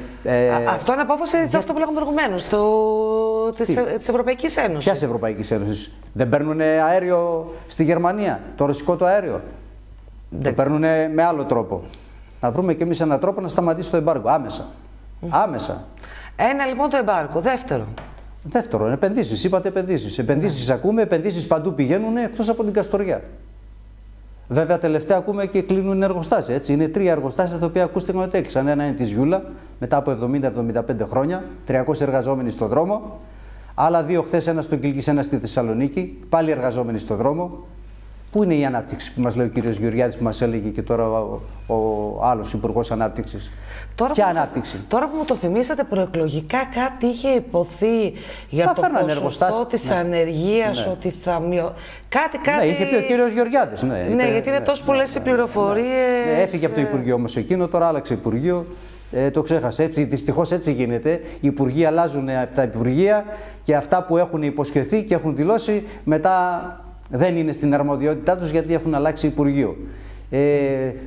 Speaker 1: αυτό είναι απόφαση για... αυτό που λέγαμε προηγουμένως, της Ευρωπαϊκής Ένωσης.
Speaker 2: Ποιας Ευρωπαϊκής Ένωσης; Δεν παίρνουν αέριο στη Γερμανία, το ρωσικό το αέριο; Δεν το παίρνουν με άλλο τρόπο. Να βρούμε κι εμείς έναν τρόπο να σταματήσει το εμπάργκο. Άμεσα. Άμεσα.
Speaker 1: Ένα λοιπόν το εμπάργκο. Δεύτερο.
Speaker 2: Δεύτερο, επενδύσεις. Είπατε επενδύσεις. Επενδύσεις ναι. ακούμε, επενδύσεις παντού πηγαίνουν εκτός από την Καστοριά. Βέβαια, τελευταία ακούμε και κλείνουν εργοστάσια. Έτσι. Είναι τρία εργοστάσια τα οποία ακούστηκαν ότι έκλεισαν. Ένα είναι της Γιούλα, μετά από 70-75 χρόνια, 300 εργαζόμενοι στο δρόμο. Άλλα δύο χθες, ένας στο Κυλκής, ένας στη Θεσσαλονίκη, πάλι εργαζόμενοι στο δρόμο. Πού είναι η ανάπτυξη που μας λέει ο κύριος Γεωργιάδης που μας έλεγε και τώρα ο, ο άλλος Υπουργός Ανάπτυξης; Ποια ανάπτυξη;
Speaker 1: τώρα που μου το θυμήσατε προεκλογικά, κάτι είχε υποθεί για το ποσοστό της ναι. ανεργίας, ναι. ότι θα μειω... Κάτι, κάτι.
Speaker 2: Ναι, είχε πει ο κύριος Γεωργιάδης. Ναι,
Speaker 1: ναι, γιατί είναι ναι, τόσο πολλές οι πληροφορίε.
Speaker 2: Ναι, έφυγε από το Υπουργείο όμως εκείνο, τώρα άλλαξε Υπουργείο. Ε, το ξέχασε. Έτσι, δυστυχώς έτσι γίνεται. Οι υπουργοί αλλάζουν από τα υπουργεία και αυτά που έχουν υποσχεθεί και έχουν δηλώσει μετά δεν είναι στην αρμοδιότητά τους γιατί έχουν αλλάξει Υπουργείο. Ε,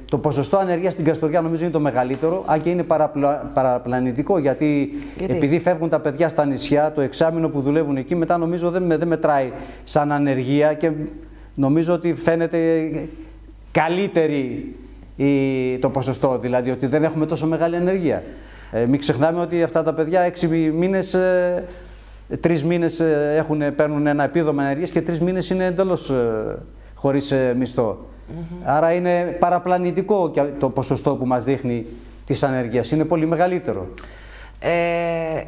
Speaker 2: το ποσοστό ανεργίας στην Καστοριά νομίζω είναι το μεγαλύτερο, αν και είναι παραπλα... παραπλανητικό γιατί,
Speaker 1: Γιατί;
Speaker 2: επειδή φεύγουν τα παιδιά στα νησιά, το εξάμεινο που δουλεύουν εκεί, μετά νομίζω δεν, με- δεν μετράει σαν ανεργία και νομίζω ότι φαίνεται καλύτερη η, το ποσοστό, δηλαδή ότι δεν έχουμε τόσο μεγάλη ανεργία. Ε, μην ξεχνάμε ότι αυτά τα παιδιά έξι μήνες, ε, τρεις μήνες ε, έχουν, παίρνουν ένα επίδομα ανεργίας και τρεις μήνες είναι εντελώς ε, χωρίς ε, μισθό. Άρα είναι παραπλανητικό και το ποσοστό που μας δείχνει της ανεργίας. Είναι πολύ μεγαλύτερο.
Speaker 1: Ε,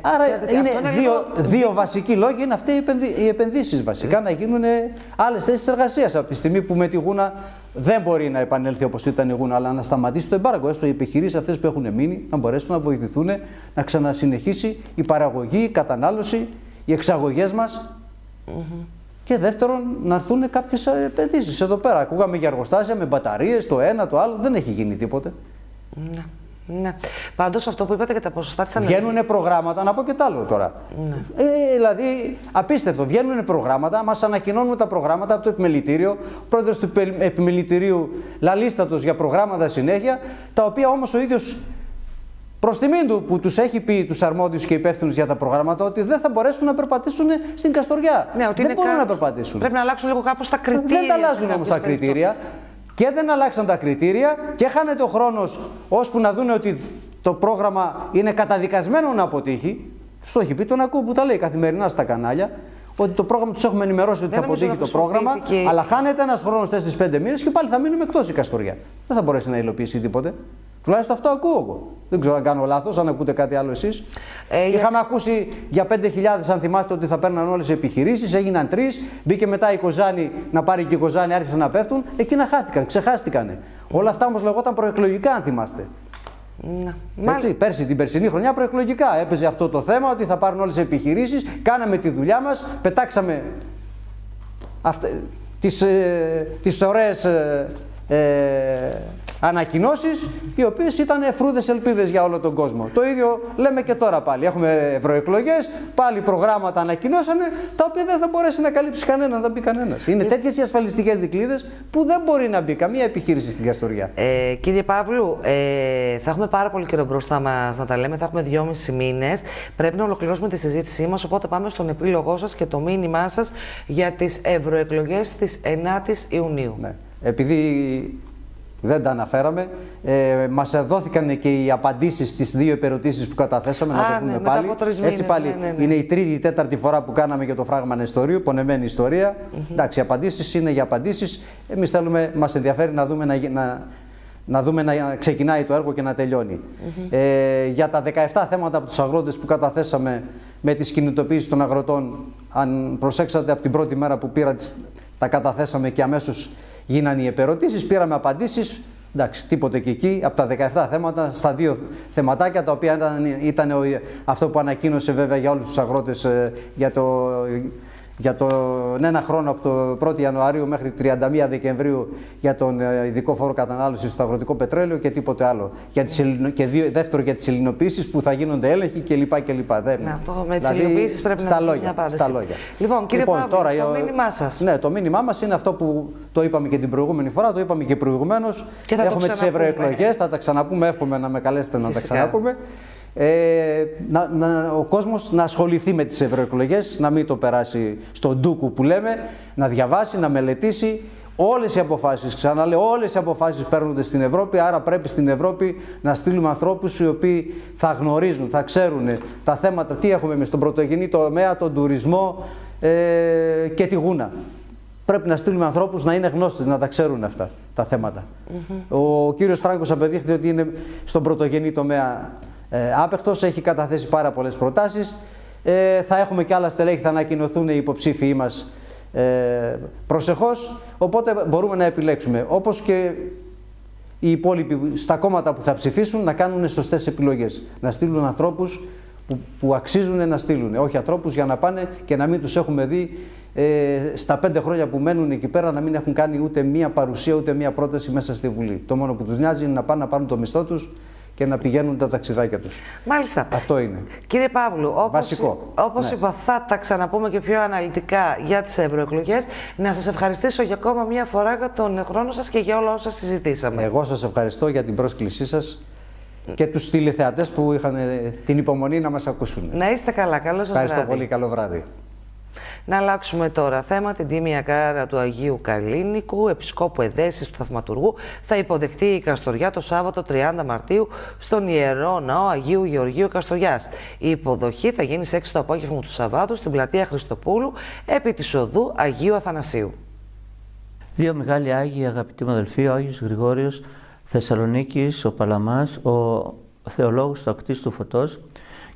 Speaker 2: Άρα
Speaker 1: ξέρετε,
Speaker 2: είναι
Speaker 1: αυτό
Speaker 2: δύο,
Speaker 1: λίγο-
Speaker 2: δύο βασικοί λόγοι είναι αυτοί οι, επενδυ, οι επενδύσεις βασικά, να γίνουν άλλες θέσεις εργασίας από τη στιγμή που με τη Γούνα δεν μπορεί να επανέλθει όπως ήταν η Γούνα, αλλά να σταματήσει το εμπάργκο, έστω οι επιχειρήσεις αυτές που έχουν μείνει να μπορέσουν να βοηθηθούν να ξανασυνεχίσει η παραγωγή, η κατανάλωση, οι εξαγωγές μας. Και δεύτερον, να έρθουν κάποιες επενδύσεις εδώ πέρα. Ακούγαμε για εργοστάσια με μπαταρίες, το ένα, το άλλο. Δεν έχει γίνει τίποτε.
Speaker 1: Ναι. Ναι. Πάντως αυτό που είπατε για τα ποσοστά της ανεργία.
Speaker 2: Βγαίνουν προγράμματα, να πω και τ' άλλο τώρα. Ε, δηλαδή, απίστευτο. Βγαίνουν προγράμματα, μας ανακοινώνουν τα προγράμματα από το επιμελητήριο. Ο πρόεδρος του επι- επιμελητηρίου λαλίστατος για προγράμματα συνέχεια, τα οποία όμως ο ίδιος προς τιμήν του που τους έχει πει τους αρμόδιους και υπεύθυνους για τα προγράμματα ότι δεν θα μπορέσουν να περπατήσουν στην Καστοριά.
Speaker 1: Ναι, ότι
Speaker 2: δεν
Speaker 1: είναι
Speaker 2: μπορούν
Speaker 1: κα-
Speaker 2: να περπατήσουν.
Speaker 1: Πρέπει να αλλάξουν λίγο κάπως τα κριτήρια.
Speaker 2: Δεν τα
Speaker 1: σε
Speaker 2: αλλάζουν όμως
Speaker 1: κάποιες
Speaker 2: τα
Speaker 1: περιπτώσεις.
Speaker 2: κριτήρια και δεν αλλάξαν τα κριτήρια και χάνεται ο χρόνος ώσπου να δουν ότι το πρόγραμμα είναι καταδικασμένο να αποτύχει. Στο έχει πει τον ακούω που τα λέει καθημερινά στα κανάλια. Ότι το πρόγραμμα τους έχουμε ενημερώσει ότι
Speaker 1: Δεν
Speaker 2: θα
Speaker 1: νομίζω
Speaker 2: αποτύχει
Speaker 1: να
Speaker 2: το πρόγραμμα,
Speaker 1: χρησιμοποιήθηκε-
Speaker 2: αλλά χάνεται ένας χρόνος 4-5 μήνες και πάλι θα μείνουμε εκτός η Καστοριά. Δεν θα μπορέσει να υλοποιήσει τίποτε. Τουλάχιστον αυτό ακούω εγώ. Δεν ξέρω αν κάνω λάθος, αν ακούτε κάτι άλλο εσείς.
Speaker 1: Ε, για-
Speaker 2: Είχαμε ακούσει για 5.000, αν θυμάστε, ότι θα παίρναν όλες οι επιχειρήσεις. Έγιναν τρεις. Μπήκε μετά η Κοζάνη να πάρει και η Κοζάνη, άρχισαν να πέφτουν. Εκείνα χάθηκαν, ξεχάστηκαν. Όλα αυτά όμως λεγόταν προεκλογικά, αν θυμάστε.
Speaker 1: Ναι.
Speaker 2: Έτσι, πέρσι την περσινή χρονιά προεκλογικά έπαιζε αυτό το θέμα ότι θα πάρουν όλες οι επιχειρήσεις. Κάναμε τη δουλειά μας, πετάξαμε αυτα, τις, ε, τις ωραίες ε, ε, ανακοινώσεις οι οποίες ήταν φρούδες ελπίδες για όλο τον κόσμο. Το ίδιο λέμε και τώρα πάλι. Έχουμε ευρωεκλογές, πάλι προγράμματα ανακοινώσαμε τα οποία δεν θα μπορέσει να καλύψει κανένας, να μπει κανένας. Είναι τέτοιες οι ασφαλιστικές δικλείδες που δεν μπορεί να μπει καμία επιχείρηση στην Καστοριά.
Speaker 1: Ε, κύριε Παύλου, ε, θα έχουμε πάρα πολύ καιρό μπροστά μας να τα λέμε. Θα έχουμε δυόμισι μήνες. Πρέπει να ολοκληρώσουμε τη συζήτησή μας. Οπότε πάμε στον επίλογό σας και το μήνυμά σας για τις ευρωεκλογές της 9η Ιουνίου.
Speaker 2: Ναι. Επειδή δεν τα αναφέραμε, ε, μας δόθηκαν και οι απαντήσεις στις δύο ερωτήσεις που καταθέσαμε,
Speaker 1: Α,
Speaker 2: να το
Speaker 1: ναι,
Speaker 2: πούμε
Speaker 1: μετά
Speaker 2: πάλι.
Speaker 1: από τρεις
Speaker 2: Έτσι
Speaker 1: μήνες,
Speaker 2: πάλι
Speaker 1: ναι, ναι, ναι.
Speaker 2: είναι η τρίτη ή τέταρτη φορά που κάναμε για το φράγμα ιστορίου, πονεμένη ιστορία. Εντάξει, οι απαντήσεις είναι για απαντήσεις. Εμείς θέλουμε, μας ενδιαφέρει να δούμε να, γι- να, να δούμε να ξεκινάει το έργο και να τελειωνει Ε, για τα 17 θέματα από τους αγρότες που καταθέσαμε με τις κινητοποίησεις των αγροτών, αν προσέξατε από την πρώτη μέρα που πήρα, τις- τα καταθέσαμε και αμέσως γίνανε οι επερωτήσεις, πήραμε απαντήσεις, εντάξει, τίποτε και εκεί, από τα 17 θέματα, στα δύο θεματάκια, τα οποία ήταν, ήταν ο- αυτό που ανακοίνωσε βέβαια για όλους τους αγρότες ε, για το για τον ένα χρόνο από το 1η Ιανουαρίου μέχρι 31 Δεκεμβρίου για τον ε, ειδικό φόρο κατανάλωσης στο αγροτικό πετρέλαιο και τίποτε άλλο. Για τις ελληνο... Και δύο, δεύτερο για τις ελληνοποιήσει που θα γίνονται έλεγχοι κλπ. κλπ. Δεν...
Speaker 1: Ναι, αυτό με τις
Speaker 2: Δηλαδή,
Speaker 1: ελληνοποιήσεις πρέπει να
Speaker 2: στα
Speaker 1: δοθεί
Speaker 2: λόγια,
Speaker 1: μια απάντηση.
Speaker 2: Στα λόγια.
Speaker 1: Λοιπόν, κύριε Παύλου, το
Speaker 2: ε,
Speaker 1: μήνυμά σας.
Speaker 2: Ναι, το μήνυμά μας είναι αυτό που το είπαμε και την προηγούμενη φορά, το είπαμε και προηγουμένως.
Speaker 1: Και θα το
Speaker 2: Έχουμε τις
Speaker 1: ξαναπούμε.
Speaker 2: ευρωεκλογές, θα τα ξαναπούμε. Εύχομαι να με καλέσετε να
Speaker 1: Φυσικά.
Speaker 2: τα ξαναπούμε. Ε, να, να, ο κόσμος να ασχοληθεί με τις ευρωεκλογές, να μην το περάσει στον ντούκου που λέμε, να διαβάσει, να μελετήσει. Όλες οι αποφάσεις, ξαναλέω, όλες οι αποφάσεις παίρνονται στην Ευρώπη, άρα πρέπει στην Ευρώπη να στείλουμε ανθρώπους οι οποίοι θα γνωρίζουν, θα ξέρουν τα θέματα, τι έχουμε εμείς στον πρωτογενή τομέα, τον τουρισμό ε, και τη γούνα. Πρέπει να στείλουμε ανθρώπους να είναι γνώστες, να τα ξέρουν αυτά τα θεματα Ο κύριος Φράγκος απεδείχθηκε ότι είναι στον πρωτογενή τομέα ε, άπεχτος, έχει καταθέσει πάρα πολλές προτάσεις. Ε, θα έχουμε και άλλα στελέχη, θα ανακοινωθούν οι υποψήφοι μας ε, προσεχώς, οπότε μπορούμε να επιλέξουμε. Όπως και οι υπόλοιποι στα κόμματα που θα ψηφίσουν να κάνουν σωστές επιλογές. Να στείλουν ανθρώπους που, που αξίζουν να στείλουν. Όχι ανθρώπους για να πάνε και να μην τους έχουμε δει ε, στα πέντε χρόνια που μένουν εκεί πέρα να μην έχουν κάνει ούτε μία παρουσία ούτε μία πρόταση μέσα στη Βουλή. Το μόνο που τους νοιάζει είναι να πάνε να πάρουν το μισθό τους και να πηγαίνουν τα ταξιδάκια τους.
Speaker 1: Μάλιστα.
Speaker 2: Αυτό είναι.
Speaker 1: Κύριε Παύλου, όπως,
Speaker 2: Βασικό.
Speaker 1: όπως
Speaker 2: Ναι.
Speaker 1: είπα, θα τα ξαναπούμε και πιο αναλυτικά για τις ευρωεκλογές. Να σας ευχαριστήσω για ακόμα μία φορά για τον χρόνο σας και για όλα όσα συζητήσαμε.
Speaker 2: Εγώ σας ευχαριστώ για την πρόσκλησή σας και τους τηλεθεατές που είχαν ε, την υπομονή να μας ακούσουν.
Speaker 1: Να είστε καλά. Καλό σας
Speaker 2: Ευχαριστώ
Speaker 1: βράδυ.
Speaker 2: πολύ. Καλό βράδυ.
Speaker 1: Να αλλάξουμε τώρα θέμα. Την τίμια κάρα του Αγίου Καλίνικου, επισκόπου Εδέσης του Θαυματουργού, θα υποδεχτεί η Καστοριά το Σάββατο 30 Μαρτίου στον Ιερό Ναό Αγίου Γεωργίου Καστοριάς. Η υποδοχή θα γίνει σε 6 το απόγευμα του Σαββάτου στην πλατεία Χριστοπούλου, επί της οδού Αγίου Αθανασίου.
Speaker 3: Δύο μεγάλοι Άγιοι αγαπητοί μου αδελφοί, ο Άγιος Γρηγόριος Θεσσαλονίκης, ο Παλαμάς, ο Θεολόγος του Ακτής του Φωτός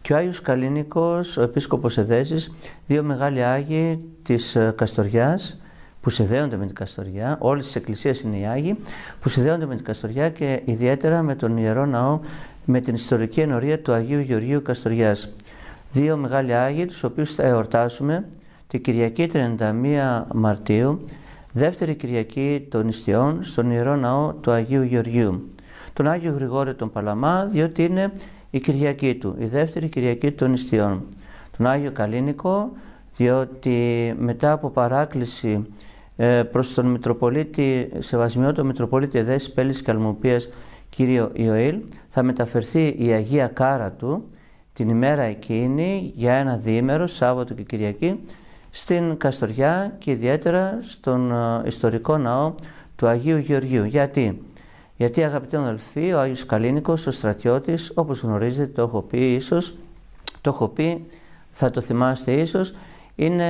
Speaker 3: και ο Άγιος Καλίνικος, ο Επίσκοπος Εδέσης, δύο μεγάλοι Άγιοι της ε, Καστοριάς που συνδέονται με την Καστοριά, όλες τις εκκλησίες είναι οι Άγιοι, που συνδέονται με την Καστοριά και ιδιαίτερα με τον Ιερό Ναό, με την ιστορική ενορία του Αγίου Γεωργίου Καστοριάς. Δύο μεγάλοι Άγιοι, τους οποίους θα εορτάσουμε την Κυριακή 31 Μαρτίου, δεύτερη Κυριακή των Ιστιών στον Ιερό Ναό του Αγίου Γεωργίου. Τον Άγιο Γρηγόριο τον Παλαμά, διότι είναι η Κυριακή του, η δεύτερη Κυριακή των Ιστιών. Τον Άγιο Καλίνικο, διότι μετά από παράκληση ε, προς τον Μητροπολίτη, Σεβασμιότο Μητροπολίτη Εδέσης Πέλης και Αλμουπίας κύριο Ιωήλ, θα μεταφερθεί η Αγία Κάρα του την ημέρα εκείνη για ένα διήμερο, Σάββατο και Κυριακή, στην Καστοριά και ιδιαίτερα στον ε, ιστορικό ναό του Αγίου Γεωργίου. Γιατί; Γιατί αγαπητοί μου αδελφοί, ο Άγιος Καλίνικος, ο στρατιώτης, όπως γνωρίζετε, το έχω πει ίσως, το έχω πει, θα το θυμάστε ίσως, είναι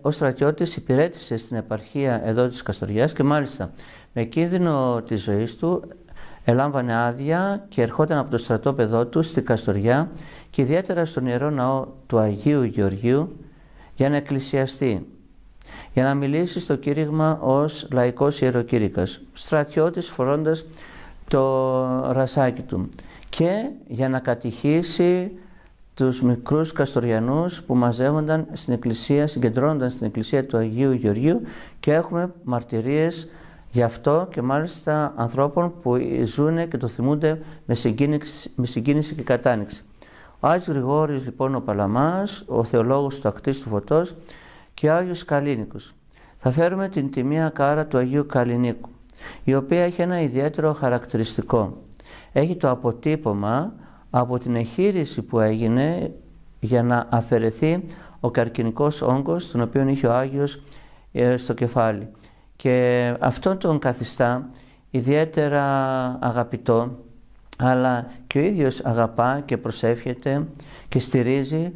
Speaker 3: ο στρατιώτης υπηρέτησε στην επαρχία εδώ της Καστοριάς και μάλιστα με κίνδυνο της ζωής του ελάμβανε άδεια και ερχόταν από το στρατόπεδό του στη Καστοριά και ιδιαίτερα στον Ιερό Ναό του Αγίου Γεωργίου για να εκκλησιαστεί, για να μιλήσει στο κήρυγμα ως λαϊκός ιεροκήρυκας, στρατιώτης φορώντας το ρασάκι του και για να κατηχήσει τους μικρούς Καστοριανούς που μαζεύονταν στην εκκλησία, συγκεντρώνονταν στην εκκλησία του Αγίου Γεωργίου και έχουμε μαρτυρίες γι' αυτό και μάλιστα ανθρώπων που ζουν και το θυμούνται με συγκίνηση, με συγκίνηση και κατάνοιξη. Ο Άγιος Γρηγόριος λοιπόν ο Παλαμάς, ο θεολόγος του Ακτής του Φωτός και ο Άγιος Καλίνικος. Θα φέρουμε την τιμία κάρα του Αγίου Καλινίκου, η οποία έχει ένα ιδιαίτερο χαρακτηριστικό. Έχει το αποτύπωμα από την εχείριση που έγινε για να αφαιρεθεί ο καρκινικός όγκος, τον οποίο είχε ο Άγιος ε, στο κεφάλι. Και αυτό τον καθιστά ιδιαίτερα αγαπητό, αλλά και ο ίδιος αγαπά και προσεύχεται και στηρίζει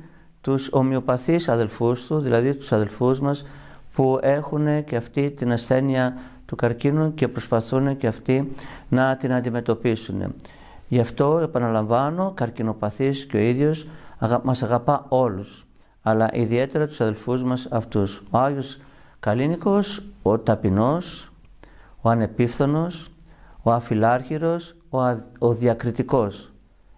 Speaker 3: τους ομοιοπαθείς αδελφούς του, δηλαδή τους αδελφούς μας που έχουν και αυτή την ασθένεια του καρκίνου και προσπαθούν και αυτοί να την αντιμετωπίσουν. Γι' αυτό επαναλαμβάνω, καρκινοπαθής και ο ίδιος μας αγαπά όλους, αλλά ιδιαίτερα τους αδελφούς μας αυτούς. Ο Άγιος Καλίνικος, ο ταπεινός, ο ανεπίφθονος, ο αφιλάρχυρος, ο, α, ο διακριτικός,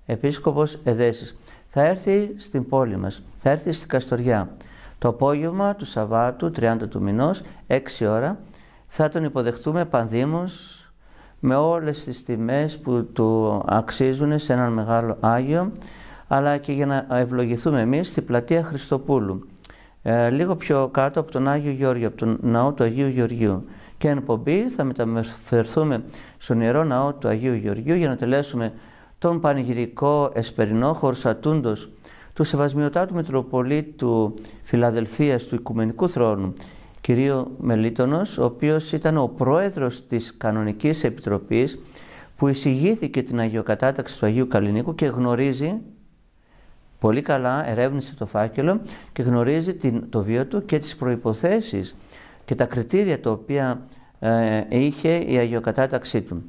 Speaker 3: επίσκοπος Εδέσης. Θα έρθει στην πόλη μας, θα έρθει στην Καστοριά. Το απόγευμα του Σαββάτου, 30 του μηνός, 6 ώρα, θα τον υποδεχτούμε πανδήμως με όλες τις τιμές που του αξίζουν σε έναν μεγάλο Άγιο, αλλά και για να ευλογηθούμε εμείς στη πλατεία Χριστοπούλου, ε, λίγο πιο κάτω από τον Άγιο Γεώργιο, από τον ναό του Αγίου Γεωργίου. Και εν πομπή θα μεταφερθούμε στον Ιερό Ναό του Αγίου Γεωργίου για να τελέσουμε τον πανηγυρικό εσπερινό χορσατούντος του Σεβασμιωτάτου Μητροπολίτου Φιλαδελφίας του Οικουμενικού Θρόνου κυρίου Μελίτονος, ο οποίος ήταν ο πρόεδρος της Κανονικής Επιτροπής που εισηγήθηκε την Αγιοκατάταξη του Αγίου Καλλινίκου και γνωρίζει πολύ καλά, ερεύνησε το φάκελο και γνωρίζει την, το βίο του και τις προϋποθέσεις και τα κριτήρια τα οποία ε, είχε η Αγιοκατάταξή του.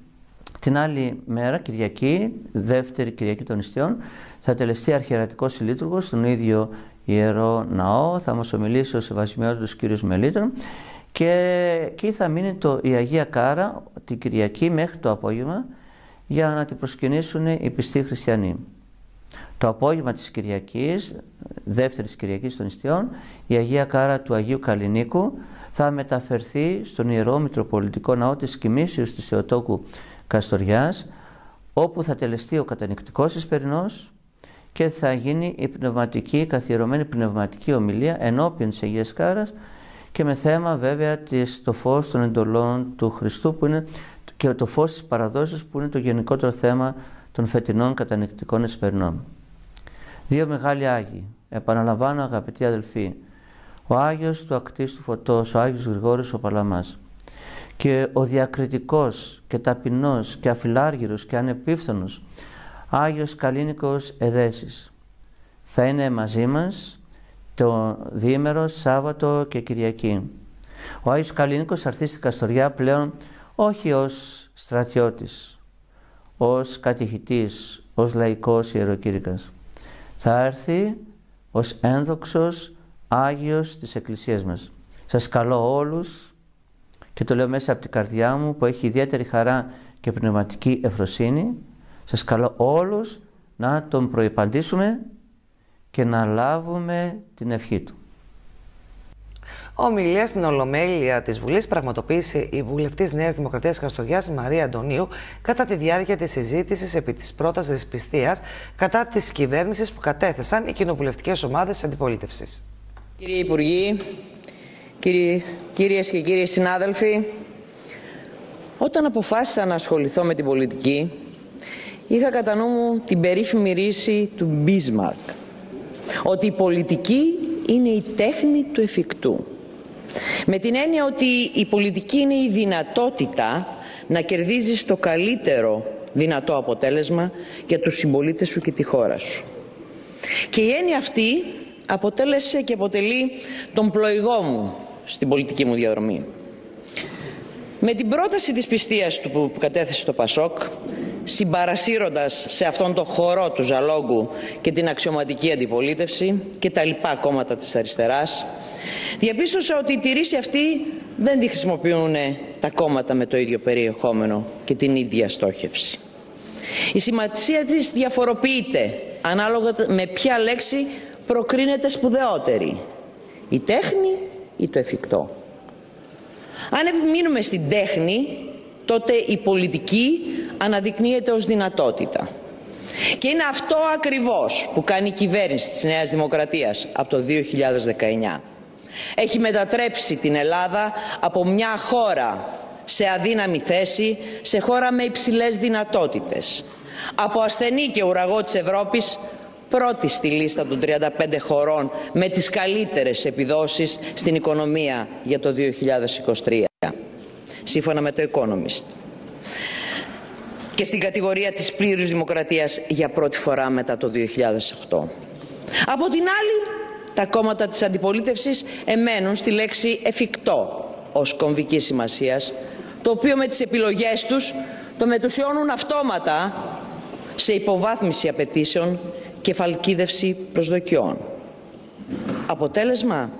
Speaker 3: Την άλλη μέρα, Κυριακή, δεύτερη Κυριακή των Ιστιών, θα τελεστεί αρχιερατικός συλλήτουργος στον ίδιο Ιερό Ναό, θα μας ομιλήσει ο Σεβασμιότατος κ. Μελίτων και εκεί θα μείνει το, η Αγία Κάρα την Κυριακή μέχρι το απόγευμα για να την προσκυνήσουν οι πιστοί χριστιανοί. Το απόγευμα της Κυριακής, δεύτερης Κυριακής των Ιστιών, η Αγία Κάρα του Αγίου Καλλινίκου θα μεταφερθεί στον Ιερό Μητροπολιτικό Ναό της Κοιμήσεως της Θεοτόκου Καστοριάς, όπου θα τελεστεί ο κατανικτικός Ισπερινός και θα γίνει η πνευματική, καθιερωμένη πνευματική ομιλία ενώπιον της Αγίας Κάρας και με θέμα βέβαια της, το φως των εντολών του Χριστού που είναι και το φως της παραδόσεως που είναι το γενικότερο θέμα των φετινών κατανικτικών Ισπερινών. Δύο μεγάλοι Άγιοι, επαναλαμβάνω αγαπητοί αδελφοί, ο Άγιος του Ακτίστου Φωτός, ο Άγιος Γρηγόρης ο Παλαμάς και ο διακριτικός και ταπεινός και αφιλάργυρος και ανεπίφθονος Άγιος Καλίνικος Εδέσης θα είναι μαζί μας το διήμερο Σάββατο και Κυριακή. Ο Άγιος Καλίνικος θα έρθει στην Καστοριά πλέον όχι ως στρατιώτης, ως κατηχητής, ως λαϊκός ιεροκήρυκας. Θα έρθει ως ένδοξος Άγιος της Εκκλησίας μας. Σας καλώ όλους και το λέω μέσα από την καρδιά μου που έχει ιδιαίτερη χαρά και πνευματική ευφροσύνη. Σας καλώ όλους να τον προϋπαντήσουμε και να λάβουμε την ευχή του.
Speaker 1: Ομιλία στην Ολομέλεια της Βουλής πραγματοποίησε η βουλευτής Νέας Δημοκρατίας Καστοριά Μαρία Αντωνίου κατά τη διάρκεια της συζήτησης επί της πρότασης τη πιστεία κατά της κυβέρνησης που κατέθεσαν οι κοινοβουλευτικές ομάδες της αντιπολίτευσης.
Speaker 4: Κύριε Υπουργοί, κύριοι, κυρίες και κύριοι συνάδελφοι, όταν αποφάσισα να ασχοληθώ με την πολιτική, είχα κατά νου μου την περίφημη ρίση του Μπίσμαρκ, ότι η πολιτική είναι η τέχνη του εφικτού. Με την έννοια ότι η πολιτική είναι η δυνατότητα να κερδίζεις το καλύτερο δυνατό αποτέλεσμα για τους συμπολίτες σου και τη χώρα σου. Και η έννοια αυτή αποτέλεσε και αποτελεί τον πλοηγό μου στην πολιτική μου διαδρομή. Με την πρόταση της πιστείας του που κατέθεσε το Πασόκ, συμπαρασύροντας σε αυτόν τον χορό του Ζαλόγκου και την αξιωματική αντιπολίτευση και τα λοιπά κόμματα της αριστεράς, διαπίστωσα ότι τη ρίση αυτή δεν τη χρησιμοποιούν τα κόμματα με το ίδιο περιεχόμενο και την ίδια στόχευση. Η σημασία της διαφοροποιείται ανάλογα με ποια λέξη προκρίνεται σπουδαιότερη. Η τέχνη ή το εφικτό. Αν επιμείνουμε στην τέχνη, τότε η πολιτική αναδεικνύεται ως δυνατότητα. Και είναι αυτό ακριβώς που κάνει η κυβέρνηση της Νέας Δημοκρατίας από το 2019. Έχει μετατρέψει την Ελλάδα από μια χώρα σε αδύναμη θέση, σε χώρα με υψηλές δυνατότητες. Από ασθενή και ουραγό της Ευρώπης πρώτη στη λίστα των 35 χωρών με τις καλύτερες επιδόσεις στην οικονομία για το 2023, σύμφωνα με το Economist. Και στην κατηγορία της πλήρους δημοκρατίας για πρώτη φορά μετά το 2008. Από την άλλη, τα κόμματα της αντιπολίτευσης εμένουν στη λέξη εφικτό ως κομβική σημασίας, το οποίο με τις επιλογές τους το μετουσιώνουν αυτόματα σε υποβάθμιση απαιτήσεων και φαλκίδευση προσδοκιών. Αποτέλεσμα,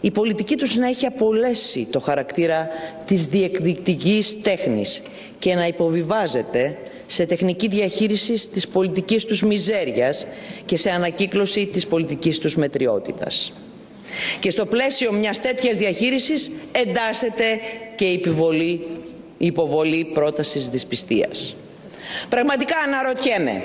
Speaker 4: η πολιτική τους να έχει απολέσει το χαρακτήρα της διεκδικητικής τέχνης και να υποβιβάζεται σε τεχνική διαχείριση της πολιτικής τους μιζέριας και σε ανακύκλωση της πολιτικής τους μετριότητας. Και στο πλαίσιο μιας τέτοιας διαχείρισης εντάσσεται και η υποβολή, η υποβολή πρότασης δυσπιστίας. Πραγματικά αναρωτιέμαι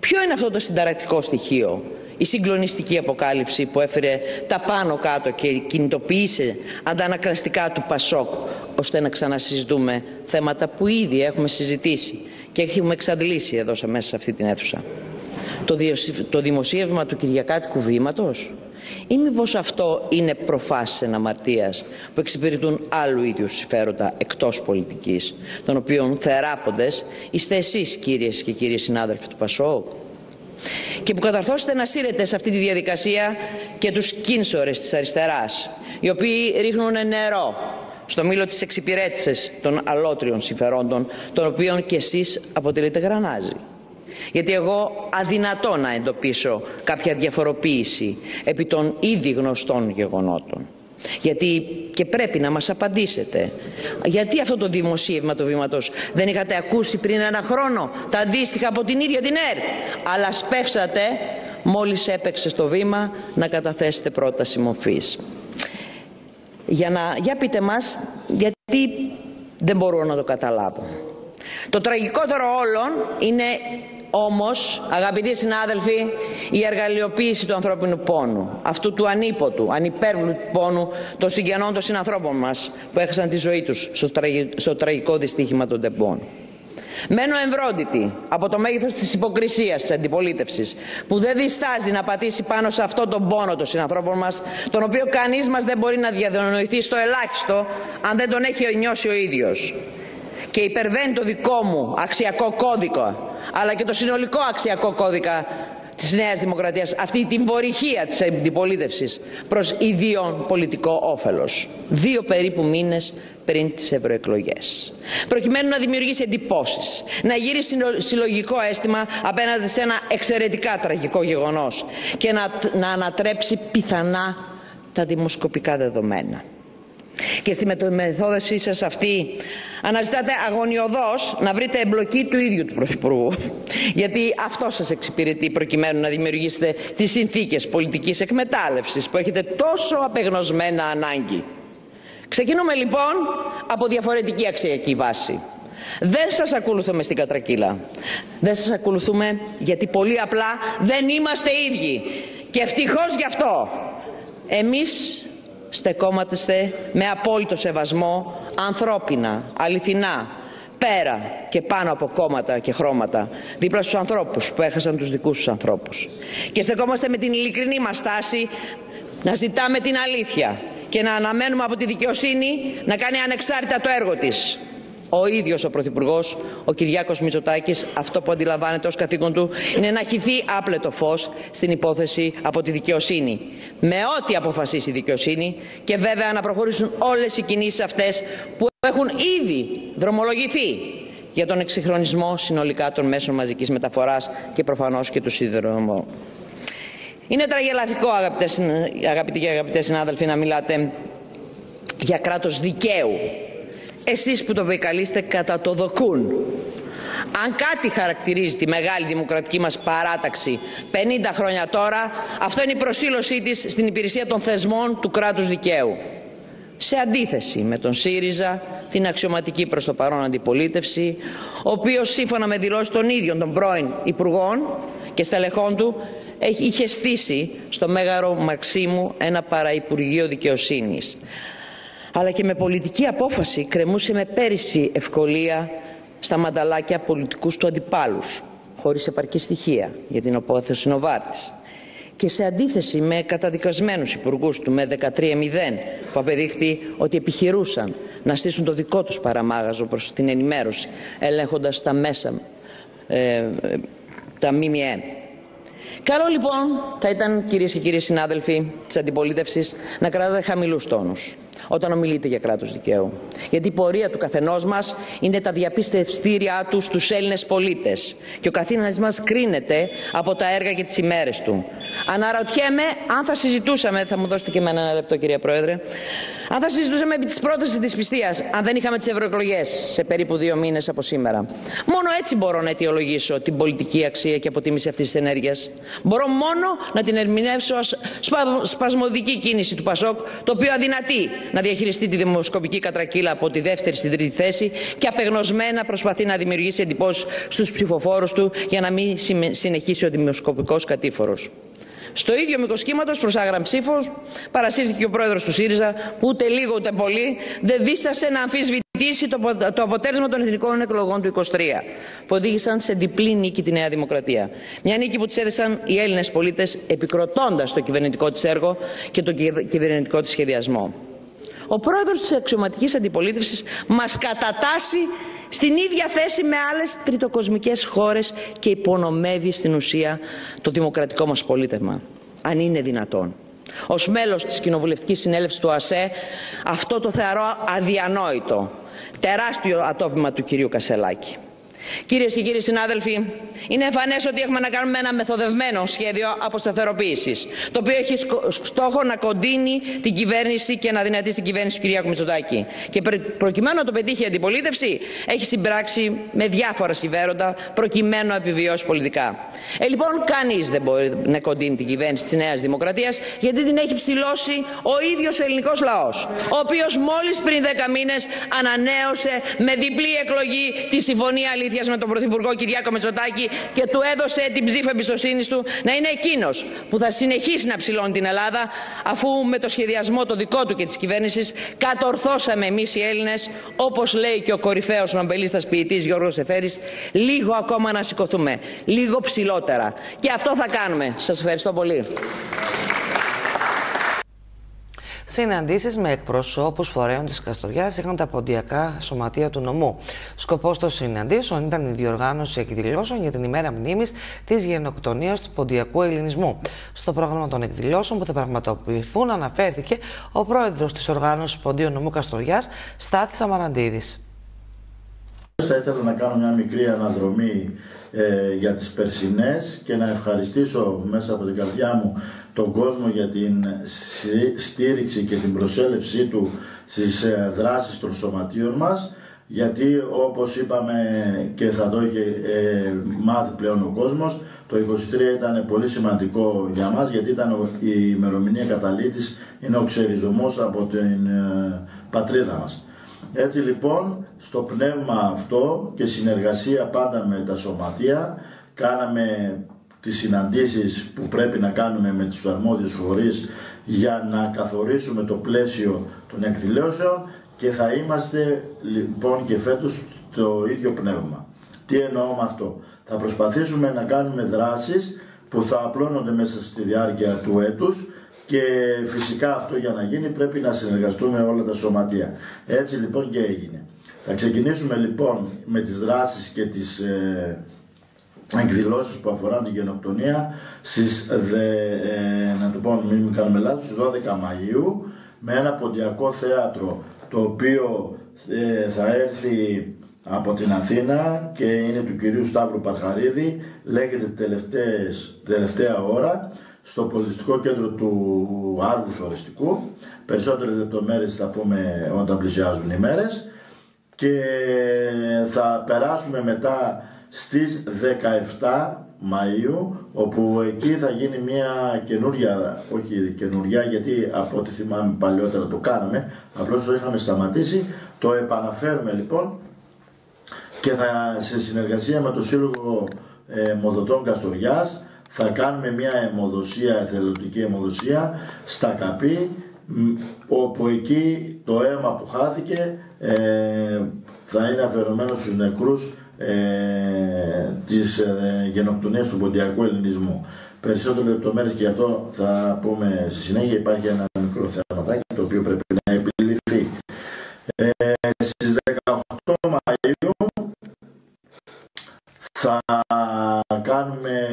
Speaker 4: Ποιο είναι αυτό το συνταρακτικό στοιχείο, η συγκλονιστική αποκάλυψη που έφερε τα πάνω κάτω και κινητοποίησε αντανακλαστικά του Πασόκ ώστε να ξανασυζητούμε θέματα που ήδη έχουμε συζητήσει και έχουμε εξαντλήσει εδώ μέσα σε αυτή την αίθουσα. Το, το δημοσίευμα του Κυριακάτικου Βήματος ή μήπως αυτό είναι προφάσεις εναμαρτίας που εξυπηρετούν άλλου ίδιους συμφέροντα εκτός πολιτικής, των οποίων θεράποντες είστε εσείς κύριες και κύριοι συνάδελφοι του Πασόκ; Και που καταρθώσετε να στείλετε σε αυτή τη διαδικασία και τους κίνσορες της αριστεράς, οι οποίοι ρίχνουν νερό στο μήλο της εξυπηρέτησης των αλότριων συμφερόντων, των οποίων και εσείς αποτελείτε γρανάζι. Γιατί εγώ αδυνατό να εντοπίσω κάποια διαφοροποίηση επί των ήδη γνωστών γεγονότων. Γιατί και πρέπει να μας απαντήσετε. Γιατί αυτό το δημοσίευμα του βήματος δεν είχατε ακούσει πριν ένα χρόνο τα αντίστοιχα από την ίδια την ΕΡΤ. Αλλά σπεύσατε μόλις έπαιξε στο βήμα να καταθέσετε πρόταση μορφής. Για, να, για πείτε μας γιατί δεν μπορώ να το καταλάβω. Το τραγικότερο όλων είναι όμως, αγαπητοί συνάδελφοι, η εργαλειοποίηση του ανθρώπινου πόνου, αυτού του ανίποτου, ανυπέρβλου πόνου των συγγενών των συνανθρώπων μας που έχασαν τη ζωή τους στο, τραγικό δυστύχημα των τεμπών. Μένω εμβρόντιτη από το μέγεθος της υποκρισίας της αντιπολίτευσης που δεν διστάζει να πατήσει πάνω σε αυτό τον πόνο των συνανθρώπων μας τον οποίο κανείς μας δεν μπορεί να διανοηθεί στο ελάχιστο αν δεν τον έχει νιώσει ο ίδιος και υπερβαίνει το δικό μου αξιακό κώδικο αλλά και το συνολικό αξιακό κώδικα της Νέας Δημοκρατίας αυτή την βορυχία της αντιπολίτευσης προς ιδίων πολιτικό όφελος. Δύο περίπου μήνες πριν τις ευρωεκλογές. Προκειμένου να δημιουργήσει εντυπώσεις, να γύρει συλλογικό αίσθημα απέναντι σε ένα εξαιρετικά τραγικό γεγονός και να, να ανατρέψει πιθανά τα δημοσκοπικά δεδομένα. Και στη μεθόδευσή σας αυτή αναζητάτε αγωνιωδώς να βρείτε εμπλοκή του ίδιου του Πρωθυπουργού. Γιατί αυτό σας εξυπηρετεί προκειμένου να δημιουργήσετε τις συνθήκες πολιτικής εκμετάλλευσης που έχετε τόσο απεγνωσμένα ανάγκη. Ξεκινούμε λοιπόν από διαφορετική αξιακή βάση. Δεν σας ακολουθούμε στην κατρακύλα. Δεν σας ακολουθούμε γιατί πολύ απλά δεν είμαστε ίδιοι. Και ευτυχώς γι' αυτό. Εμείς στεκόμαστε με απόλυτο σεβασμό ανθρώπινα, αληθινά, πέρα και πάνω από κόμματα και χρώματα, δίπλα στους ανθρώπους που έχασαν τους δικούς τους ανθρώπους. Και στεκόμαστε με την ειλικρινή μας στάση να ζητάμε την αλήθεια και να αναμένουμε από τη δικαιοσύνη να κάνει ανεξάρτητα το έργο της ο ίδιος ο Πρωθυπουργός, ο Κυριάκος Μητσοτάκης, αυτό που αντιλαμβάνεται ως καθήκον του είναι να χυθεί άπλετο φως στην υπόθεση από τη δικαιοσύνη. Με ό,τι αποφασίσει η δικαιοσύνη και βέβαια να προχωρήσουν όλες οι κινήσεις αυτές που έχουν ήδη δρομολογηθεί για τον εξυγχρονισμό συνολικά των μέσων μαζικής μεταφοράς και προφανώς και του σιδηροδρομού. Είναι τραγελαφικό αγαπητοί και αγαπητές συνάδελφοι να μιλάτε για κράτος δικαίου εσείς που το βεκαλείστε κατά το δοκούν. Αν κάτι χαρακτηρίζει τη μεγάλη δημοκρατική μας παράταξη 50 χρόνια τώρα, αυτό είναι η προσήλωσή της στην υπηρεσία των θεσμών του κράτους δικαίου. Σε αντίθεση με τον ΣΥΡΙΖΑ, την αξιωματική προς το παρόν αντιπολίτευση, ο οποίος σύμφωνα με δηλώσεις των ίδιων των πρώην υπουργών και στελεχών του, είχε στήσει στο Μέγαρο Μαξίμου ένα παραυπουργείο δικαιοσύνης αλλά και με πολιτική απόφαση κρεμούσε με πέρυσι ευκολία στα μανταλάκια πολιτικούς του αντιπάλους, χωρίς επαρκή στοιχεία για την οπόθεση Νοβάρτης. Και σε αντίθεση με καταδικασμένους υπουργούς του με 13-0 που απεδείχθη ότι επιχειρούσαν να στήσουν το δικό τους παραμάγαζο προς την ενημέρωση ελέγχοντας τα μέσα, ε, τα ΜΜΕ. Καλό λοιπόν θα ήταν κυρίες και κύριοι συνάδελφοι της αντιπολίτευσης να κρατάτε χαμηλούς τόνους όταν ομιλείτε για κράτος δικαίου. Γιατί η πορεία του καθενός μας είναι τα διαπίστευστήριά τους στους Έλληνες πολίτες και ο καθένας μας κρίνεται από τα έργα και τις ημέρες του. Αναρωτιέμαι αν θα συζητούσαμε, θα μου δώσετε και εμένα ένα λεπτό κυρία Πρόεδρε, αν θα συζητούσαμε επί της πρότασης της πιστεία, αν δεν είχαμε τις ευρωεκλογές σε περίπου δύο μήνες από σήμερα. Μόνο έτσι μπορώ να αιτιολογήσω την πολιτική αξία και αποτίμηση αυτής της ενέργειας. Μπορώ μόνο να την ερμηνεύσω ως σπασμωδική κίνηση του Πασόκ, το οποίο αδυνατεί να διαχειριστεί τη δημοσκοπική κατρακύλα από τη δεύτερη στην τρίτη θέση και απεγνωσμένα προσπαθεί να δημιουργήσει εντυπώσεις στους ψηφοφόρους του για να μην συνεχίσει ο δημοσκοπικός κατήφορος. Στο ίδιο μήκος κύματος προς άγραμ ψήφος παρασύρθηκε ο πρόεδρος του ΣΥΡΙΖΑ, που ούτε λίγο ούτε πολύ δεν δίστασε να αμφισβητήσει το, το αποτέλεσμα των εθνικών εκλογών του 23, που οδήγησαν σε διπλή νίκη τη Νέα Δημοκρατία. Μια νίκη που τη έδεσαν οι Έλληνες πολίτες επικροτώντας το κυβερνητικό της έργο και το κυβερνητικό της σχεδιασμό. Ο πρόεδρος της αξιωματικής αντιπολίτευσης μας κατατάσσει στην ίδια θέση με άλλες τριτοκοσμικές χώρες και υπονομεύει στην ουσία το δημοκρατικό μας πολίτευμα. Αν είναι δυνατόν. Ως μέλος της Κοινοβουλευτικής Συνέλευσης του ΑΣΕ αυτό το θεωρώ αδιανόητο. Τεράστιο ατόπιμα του κυρίου Κασελάκη. Κυρίες και κύριοι συνάδελφοι, είναι εμφανές ότι έχουμε να κάνουμε ένα μεθοδευμένο σχέδιο αποσταθεροποίησης, το οποίο έχει στόχο να κοντίνει την κυβέρνηση και να δυνατήσει την κυβέρνηση του κ. Μητσοτάκη. Και προκειμένου να το πετύχει η αντιπολίτευση, έχει συμπράξει με διάφορα συμφέροντα προκειμένου να επιβιώσει πολιτικά. Ε, λοιπόν, κανείς δεν μπορεί να κοντίνει την κυβέρνηση της Νέας Δημοκρατίας, γιατί την έχει ψηλώσει ο ίδιος ο ελληνικός λαός, ο οποίος μόλις πριν 10 μήνες ανανέωσε με διπλή εκλογή τη Συμφωνία Αλήθειας με τον Πρωθυπουργό Κυριάκο Μετσοτάκη και του έδωσε την ψήφα εμπιστοσύνης του να είναι εκείνος που θα συνεχίσει να ψηλώνει την Ελλάδα, αφού με το σχεδιασμό το δικό του και της κυβέρνησης κατορθώσαμε εμείς οι Έλληνες, όπως λέει και ο κορυφαίος νομπελίστας ποιητής Γιώργος Εφέρης, λίγο ακόμα να σηκωθούμε. Λίγο ψηλότερα. Και αυτό θα κάνουμε. Σας ευχαριστώ πολύ.
Speaker 1: Συναντήσεις με εκπροσώπους φορέων της Καστοριάς είχαν τα ποντιακά σωματεία του νομού. Σκοπός των συναντήσεων ήταν η διοργάνωση εκδηλώσεων για την ημέρα μνήμης της γενοκτονίας του ποντιακού ελληνισμού. Στο πρόγραμμα των εκδηλώσεων που θα πραγματοποιηθούν αναφέρθηκε ο πρόεδρος της οργάνωσης Ποντίου Νομού Καστοριάς, Στάθης Αμαραντίδης.
Speaker 5: Θα ήθελα να κάνω μια μικρή αναδρομή ε, για τις περσινές και να ευχαριστήσω μέσα από την καρδιά μου τον κόσμο για την στήριξη και την προσέλευσή του στις ε, δράσεις των σωματείων μας γιατί όπως είπαμε και θα το είχε ε, μάθει πλέον ο κόσμος το 23 ήταν πολύ σημαντικό για μας γιατί ήταν η ημερομηνία καταλήτης είναι ο ξεριζωμός από την ε, πατρίδα μας. Έτσι λοιπόν στο πνεύμα αυτό και συνεργασία πάντα με τα σωματεία κάναμε τις συναντήσεις που πρέπει να κάνουμε με τους αρμόδιους φορείς για να καθορίσουμε το πλαίσιο των εκδηλώσεων και θα είμαστε λοιπόν και φέτος το ίδιο πνεύμα. Τι εννοώ με αυτό; Θα προσπαθήσουμε να κάνουμε δράσεις που θα απλώνονται μέσα στη διάρκεια του έτους και φυσικά αυτό για να γίνει πρέπει να συνεργαστούμε όλα τα σωματεία. Έτσι λοιπόν και έγινε. Θα ξεκινήσουμε λοιπόν με τις δράσεις και τις ε, εκδηλώσεις που αφορά την γενοκτονία στις, δε, ε, να το πω μην κάνουμε λάθος, στις 12 Μαΐου με ένα ποντιακό θέατρο το οποίο ε, θα έρθει από την Αθήνα και είναι του κυρίου Σταύρου Παρχαρίδη λέγεται τελευταία ώρα στο πολιτιστικό κέντρο του Άργους Οριστικού. Περισσότερες λεπτομέρειες θα πούμε όταν πλησιάζουν οι μέρες. Και θα περάσουμε μετά στις 17 Μαΐου όπου εκεί θα γίνει μια καινούρια, όχι καινούρια γιατί από ό,τι θυμάμαι παλιότερα το κάναμε απλώς το είχαμε σταματήσει. Το επαναφέρουμε λοιπόν και θα σε συνεργασία με το Σύλλογο ε, Μοδοτών Καστοριάς θα κάνουμε μια αιμοδοσία, εθελοντική αιμοδοσία στα Καπή όπου εκεί το αίμα που χάθηκε ε, θα είναι αφαιρωμένο στους νεκρούς ε, της ε, γενοκτονίας του ποντιακού ελληνισμού. Περισσότερο λεπτομέρειες και αυτό θα πούμε στη συνέχεια. Υπάρχει ένα μικρό θεματάκι το οποίο πρέπει να επιληθεί. Ε, στις 18 Μαΐου θα κάνουμε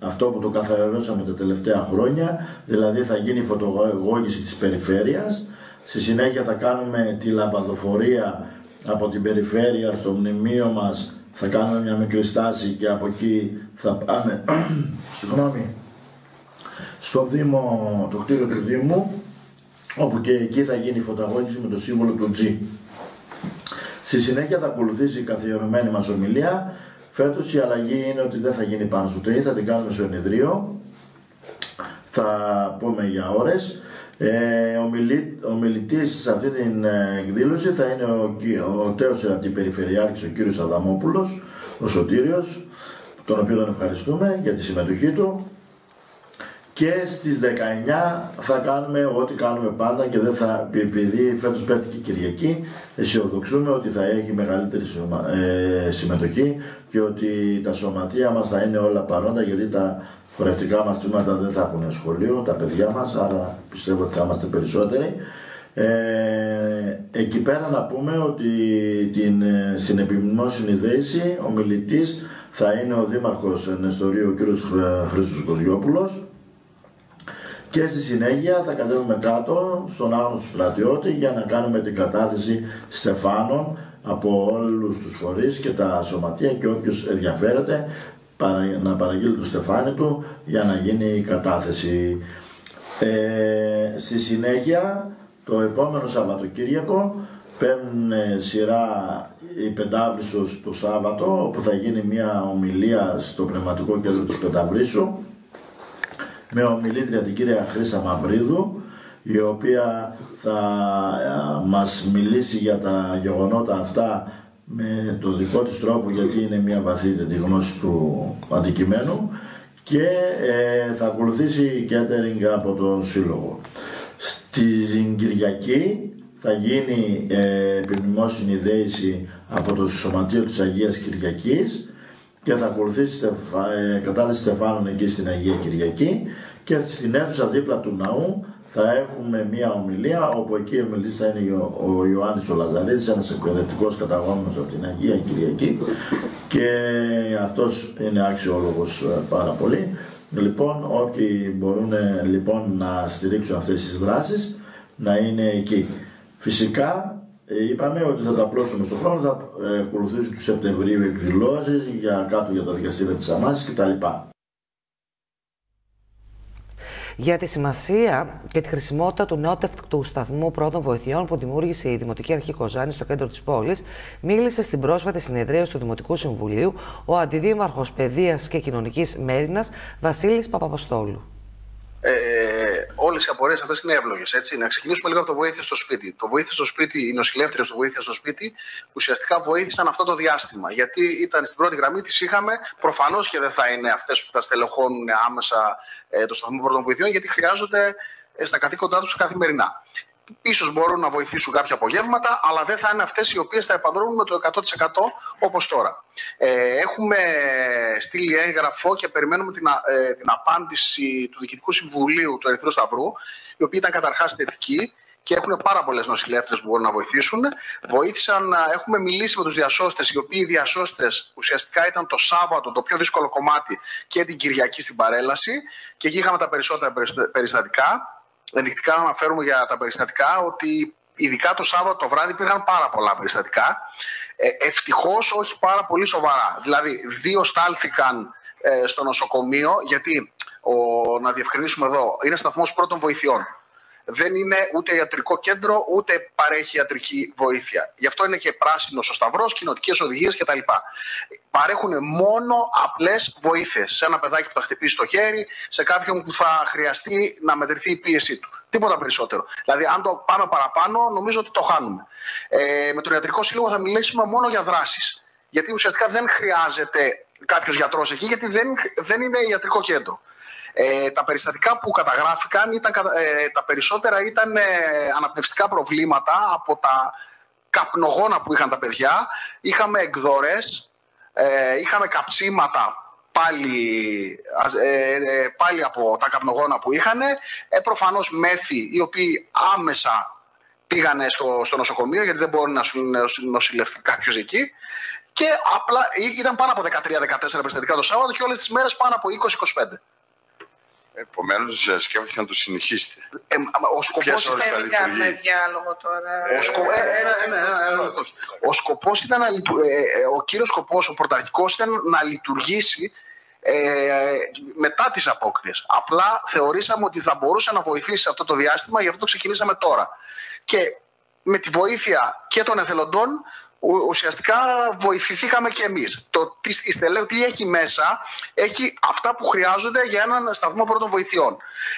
Speaker 5: αυτό που το καθαρίσαμε τα τελευταία χρόνια, δηλαδή θα γίνει η φωτογόγηση της περιφέρειας. Στη συνέχεια θα κάνουμε τη λαμπαδοφορία από την περιφέρεια στο μνημείο μας θα κάνουμε μια μικρή στάση και από εκεί θα πάμε συγγνώμη, στο Δήμο, το κτίριο του Δήμου όπου και εκεί θα γίνει η φωταγώγηση με το σύμβολο του G. Στη συνέχεια θα ακολουθήσει η καθιερωμένη μας ομιλία. Φέτος η αλλαγή είναι ότι δεν θα γίνει πάνω στο τρί, θα την κάνουμε στο ενεδρίο. Θα πούμε για ώρες. Ε, ο, μιλή, ο μιλητής σε αυτή την ε, εκδήλωση θα είναι ο, ο, ο τέος αντιπεριφερειάρχης ο κύριος Αδαμόπουλος, ο Σωτήριος, τον οποίο τον ευχαριστούμε για τη συμμετοχή του και στις 19 θα κάνουμε ό,τι κάνουμε πάντα και δεν θα, επειδή φέτος πέφτει και Κυριακή, αισιοδοξούμε ότι θα έχει μεγαλύτερη ε, συμμετοχή και ότι τα σωματεία μας θα είναι όλα παρόντα γιατί τα χορευτικά μας τμήματα δεν θα έχουν σχολείο, τα παιδιά μας, άρα πιστεύω ότι θα είμαστε περισσότεροι. Ε, εκεί πέρα να πούμε ότι την, ε, στην επιμνημόσυνη δέση ο μιλητής θα είναι ο Δήμαρχος Νεστορίου, ο κ. Χρήστος Κοζιόπουλος και στη συνέχεια θα κατέβουμε κάτω στον άγνωστο στρατιώτη για να κάνουμε την κατάθεση στεφάνων από όλους τους φορείς και τα σωματεία και όποιος ενδιαφέρεται να παραγγείλει το στεφάνι του για να γίνει η κατάθεση. Ε, στη συνέχεια, το επόμενο Σαββατοκύριακο παίρνουν σειρά η Πεντάβρυσος το Σάββατο όπου θα γίνει μια ομιλία στο Πνευματικό Κέντρο της Πεντάβρυσου με ομιλήτρια την κυρία Χρύσα Μαυρίδου η οποία θα ε, μας μιλήσει για τα γεγονότα αυτά με το δικό της τρόπο γιατί είναι μια βαθύτερη γνώση του αντικειμένου και ε, θα ακολουθήσει catering από τον Σύλλογο. Στην Κυριακή θα γίνει ε, επιμνημόσυνη δέηση από το Σωματείο της Αγίας Κυριακής και θα ακολουθήσει ε, κατάθεση στεφάνων εκεί στην Αγία Κυριακή και στην αίθουσα δίπλα του ναού θα έχουμε μία ομιλία όπου εκεί ο ομιλητής θα είναι ο Ιωάννης ο Λαζαρίδης, ένας εκπαιδευτικός καταγόμενος από την Αγία Κυριακή και αυτός είναι αξιόλογος ε, πάρα πολύ. Λοιπόν, όποιοι μπορούν λοιπόν να στηρίξουν αυτές τις δράσεις να είναι εκεί. Φυσικά ε, είπαμε ότι θα τα απλώσουμε στον χρόνο, θα ε, ακολουθήσουν τους Σεπτεμβρίου εκδηλώσεις για κάτω για τα δικαστήρια της Αμάσης κτλ.
Speaker 1: Για τη σημασία και τη χρησιμότητα του νεότευτου σταθμού πρώτων βοηθειών που δημιούργησε η Δημοτική Αρχή Κοζάνη στο κέντρο της πόλης, μίλησε στην πρόσφατη συνεδρία του Δημοτικού Συμβουλίου ο Αντιδήμαρχος Παιδείας και Κοινωνικής Μέρηνα Βασίλης Παπαποστόλου
Speaker 6: ε, όλες οι απορίες αυτές είναι εύλογες. Να ξεκινήσουμε λίγο από το βοήθεια στο σπίτι. Το βοήθεια στο σπίτι, οι νοσηλεύτριες του βοήθεια στο σπίτι, ουσιαστικά βοήθησαν αυτό το διάστημα. Γιατί ήταν στην πρώτη γραμμή, τις είχαμε. Προφανώς και δεν θα είναι αυτές που θα στελεχώνουν άμεσα ε, το σταθμό πρώτων βοηθειών, γιατί χρειάζονται ε, στα καθήκοντά τους καθημερινά. Ίσως μπορούν να βοηθήσουν κάποια απογεύματα, αλλά δεν θα είναι αυτές οι οποίες θα επανδρώνουν με το 100% όπως τώρα. Ε, έχουμε στείλει έγγραφο και περιμένουμε την, ε, την απάντηση του Διοικητικού Συμβουλίου του Ερυθρού Σταυρού, η οποία ήταν καταρχάς θετική και έχουν πάρα πολλές νοσηλεύτρε που μπορούν να βοηθήσουν. Βοήθησαν, έχουμε μιλήσει με τους διασώστες, οι οποίοι οι διασώστες ουσιαστικά ήταν το Σάββατο το πιο δύσκολο κομμάτι και την Κυριακή στην παρέλαση. Και εκεί είχαμε τα περισσότερα περιστατικά ενδεικτικά να αναφέρουμε για τα περιστατικά ότι ειδικά το Σάββατο το βράδυ υπήρχαν πάρα πολλά περιστατικά. Ε, Ευτυχώς όχι πάρα πολύ σοβαρά. Δηλαδή, δύο στάλθηκαν ε, στο νοσοκομείο, γιατί ο, να διευκρινίσουμε εδώ, είναι σταθμός πρώτων βοηθειών. Δεν είναι ούτε ιατρικό κέντρο, ούτε παρέχει ιατρική βοήθεια. Γι' αυτό είναι και πράσινος ο Σταυρός, κοινοτικές οδηγίες κτλ. Παρέχουν μόνο απλές βοήθειες. Σε ένα παιδάκι που θα χτυπήσει το χέρι, σε κάποιον που θα χρειαστεί να μετρηθεί η πίεσή του. Τίποτα περισσότερο. Δηλαδή, αν το πάμε παραπάνω, νομίζω ότι το χάνουμε. Ε, με τον Ιατρικό Σύλλογο θα μιλήσουμε μόνο για δράσεις. Γιατί ουσιαστικά δεν χρειάζεται κάποιος γιατρός εκεί, γιατί δεν, δεν είναι ιατρικό κέντρο. Ε, τα περιστατικά που καταγράφηκαν, ήταν, ε, τα περισσότερα ήταν ε, αναπνευστικά προβλήματα από τα καπνογόνα που είχαν τα παιδιά. Είχαμε εκδορές, ε, είχαμε καψίματα πάλι, ε, ε, πάλι από τα καπνογόνα που είχαν. Ε, προφανώς μέθη οι οποίοι άμεσα πήγανε στο, στο νοσοκομείο γιατί δεν μπορεί να νοσηλευτεί κάποιος εκεί. Και απλά ήταν πάνω από 13-14 περιστατικά το Σάββατο και όλες τις μέρες πάνω από 20-25.
Speaker 7: Επομένως, ε, σκέφτεσαι να το συνεχίσετε.
Speaker 6: Ε, ο σκοπός
Speaker 8: ήταν. Κάνουμε διάλογο τώρα. Ο, σκο... ε,
Speaker 6: ε, ε, ο σκοπός ήταν να, ο κύριος σκοπός, ο πρωταρχικός ήταν να λειτουργήσει ε, μετά τις απόκριες. Απλά θεωρήσαμε ότι θα μπορούσε να βοηθήσει αυτό το διάστημα, γι' αυτό το ξεκινήσαμε τώρα. Και με τη βοήθεια και των εθελοντών ουσιαστικά βοηθηθήκαμε και εμείς. Το τι, τι έχει μέσα, έχει αυτά που χρειάζονται για έναν σταθμό πρώτων βοηθειών.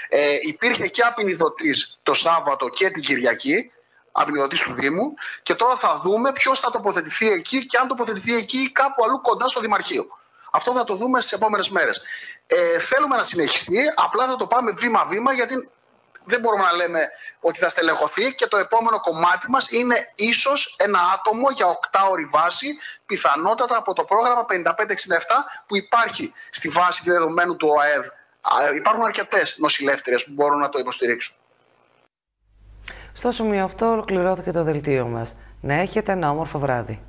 Speaker 6: Ε, υπήρχε και απεινιδωτής το Σάββατο και την Κυριακή, απεινιδωτής του Δήμου και τώρα θα δούμε ποιος θα τοποθετηθεί εκεί και αν τοποθετηθεί εκεί κάπου αλλού κοντά στο Δημαρχείο. Αυτό θα το δούμε στις επόμενες μέρες. Ε, θέλουμε να συνεχιστεί, απλά θα το πάμε βήμα-βήμα, γιατί δεν μπορούμε να λέμε ότι θα στελεχωθεί και το επόμενο κομμάτι μας είναι ίσως ένα άτομο για οκτάωρη βάση, πιθανότατα από το πρόγραμμα 5567 που υπάρχει στη βάση δεδομένου του ΟΑΕΔ. Υπάρχουν αρκετές νοσηλεύτριες που μπορούν να το υποστηρίξουν.
Speaker 1: Στο σημείο αυτό ολοκληρώθηκε το δελτίο μας. Να έχετε ένα όμορφο βράδυ.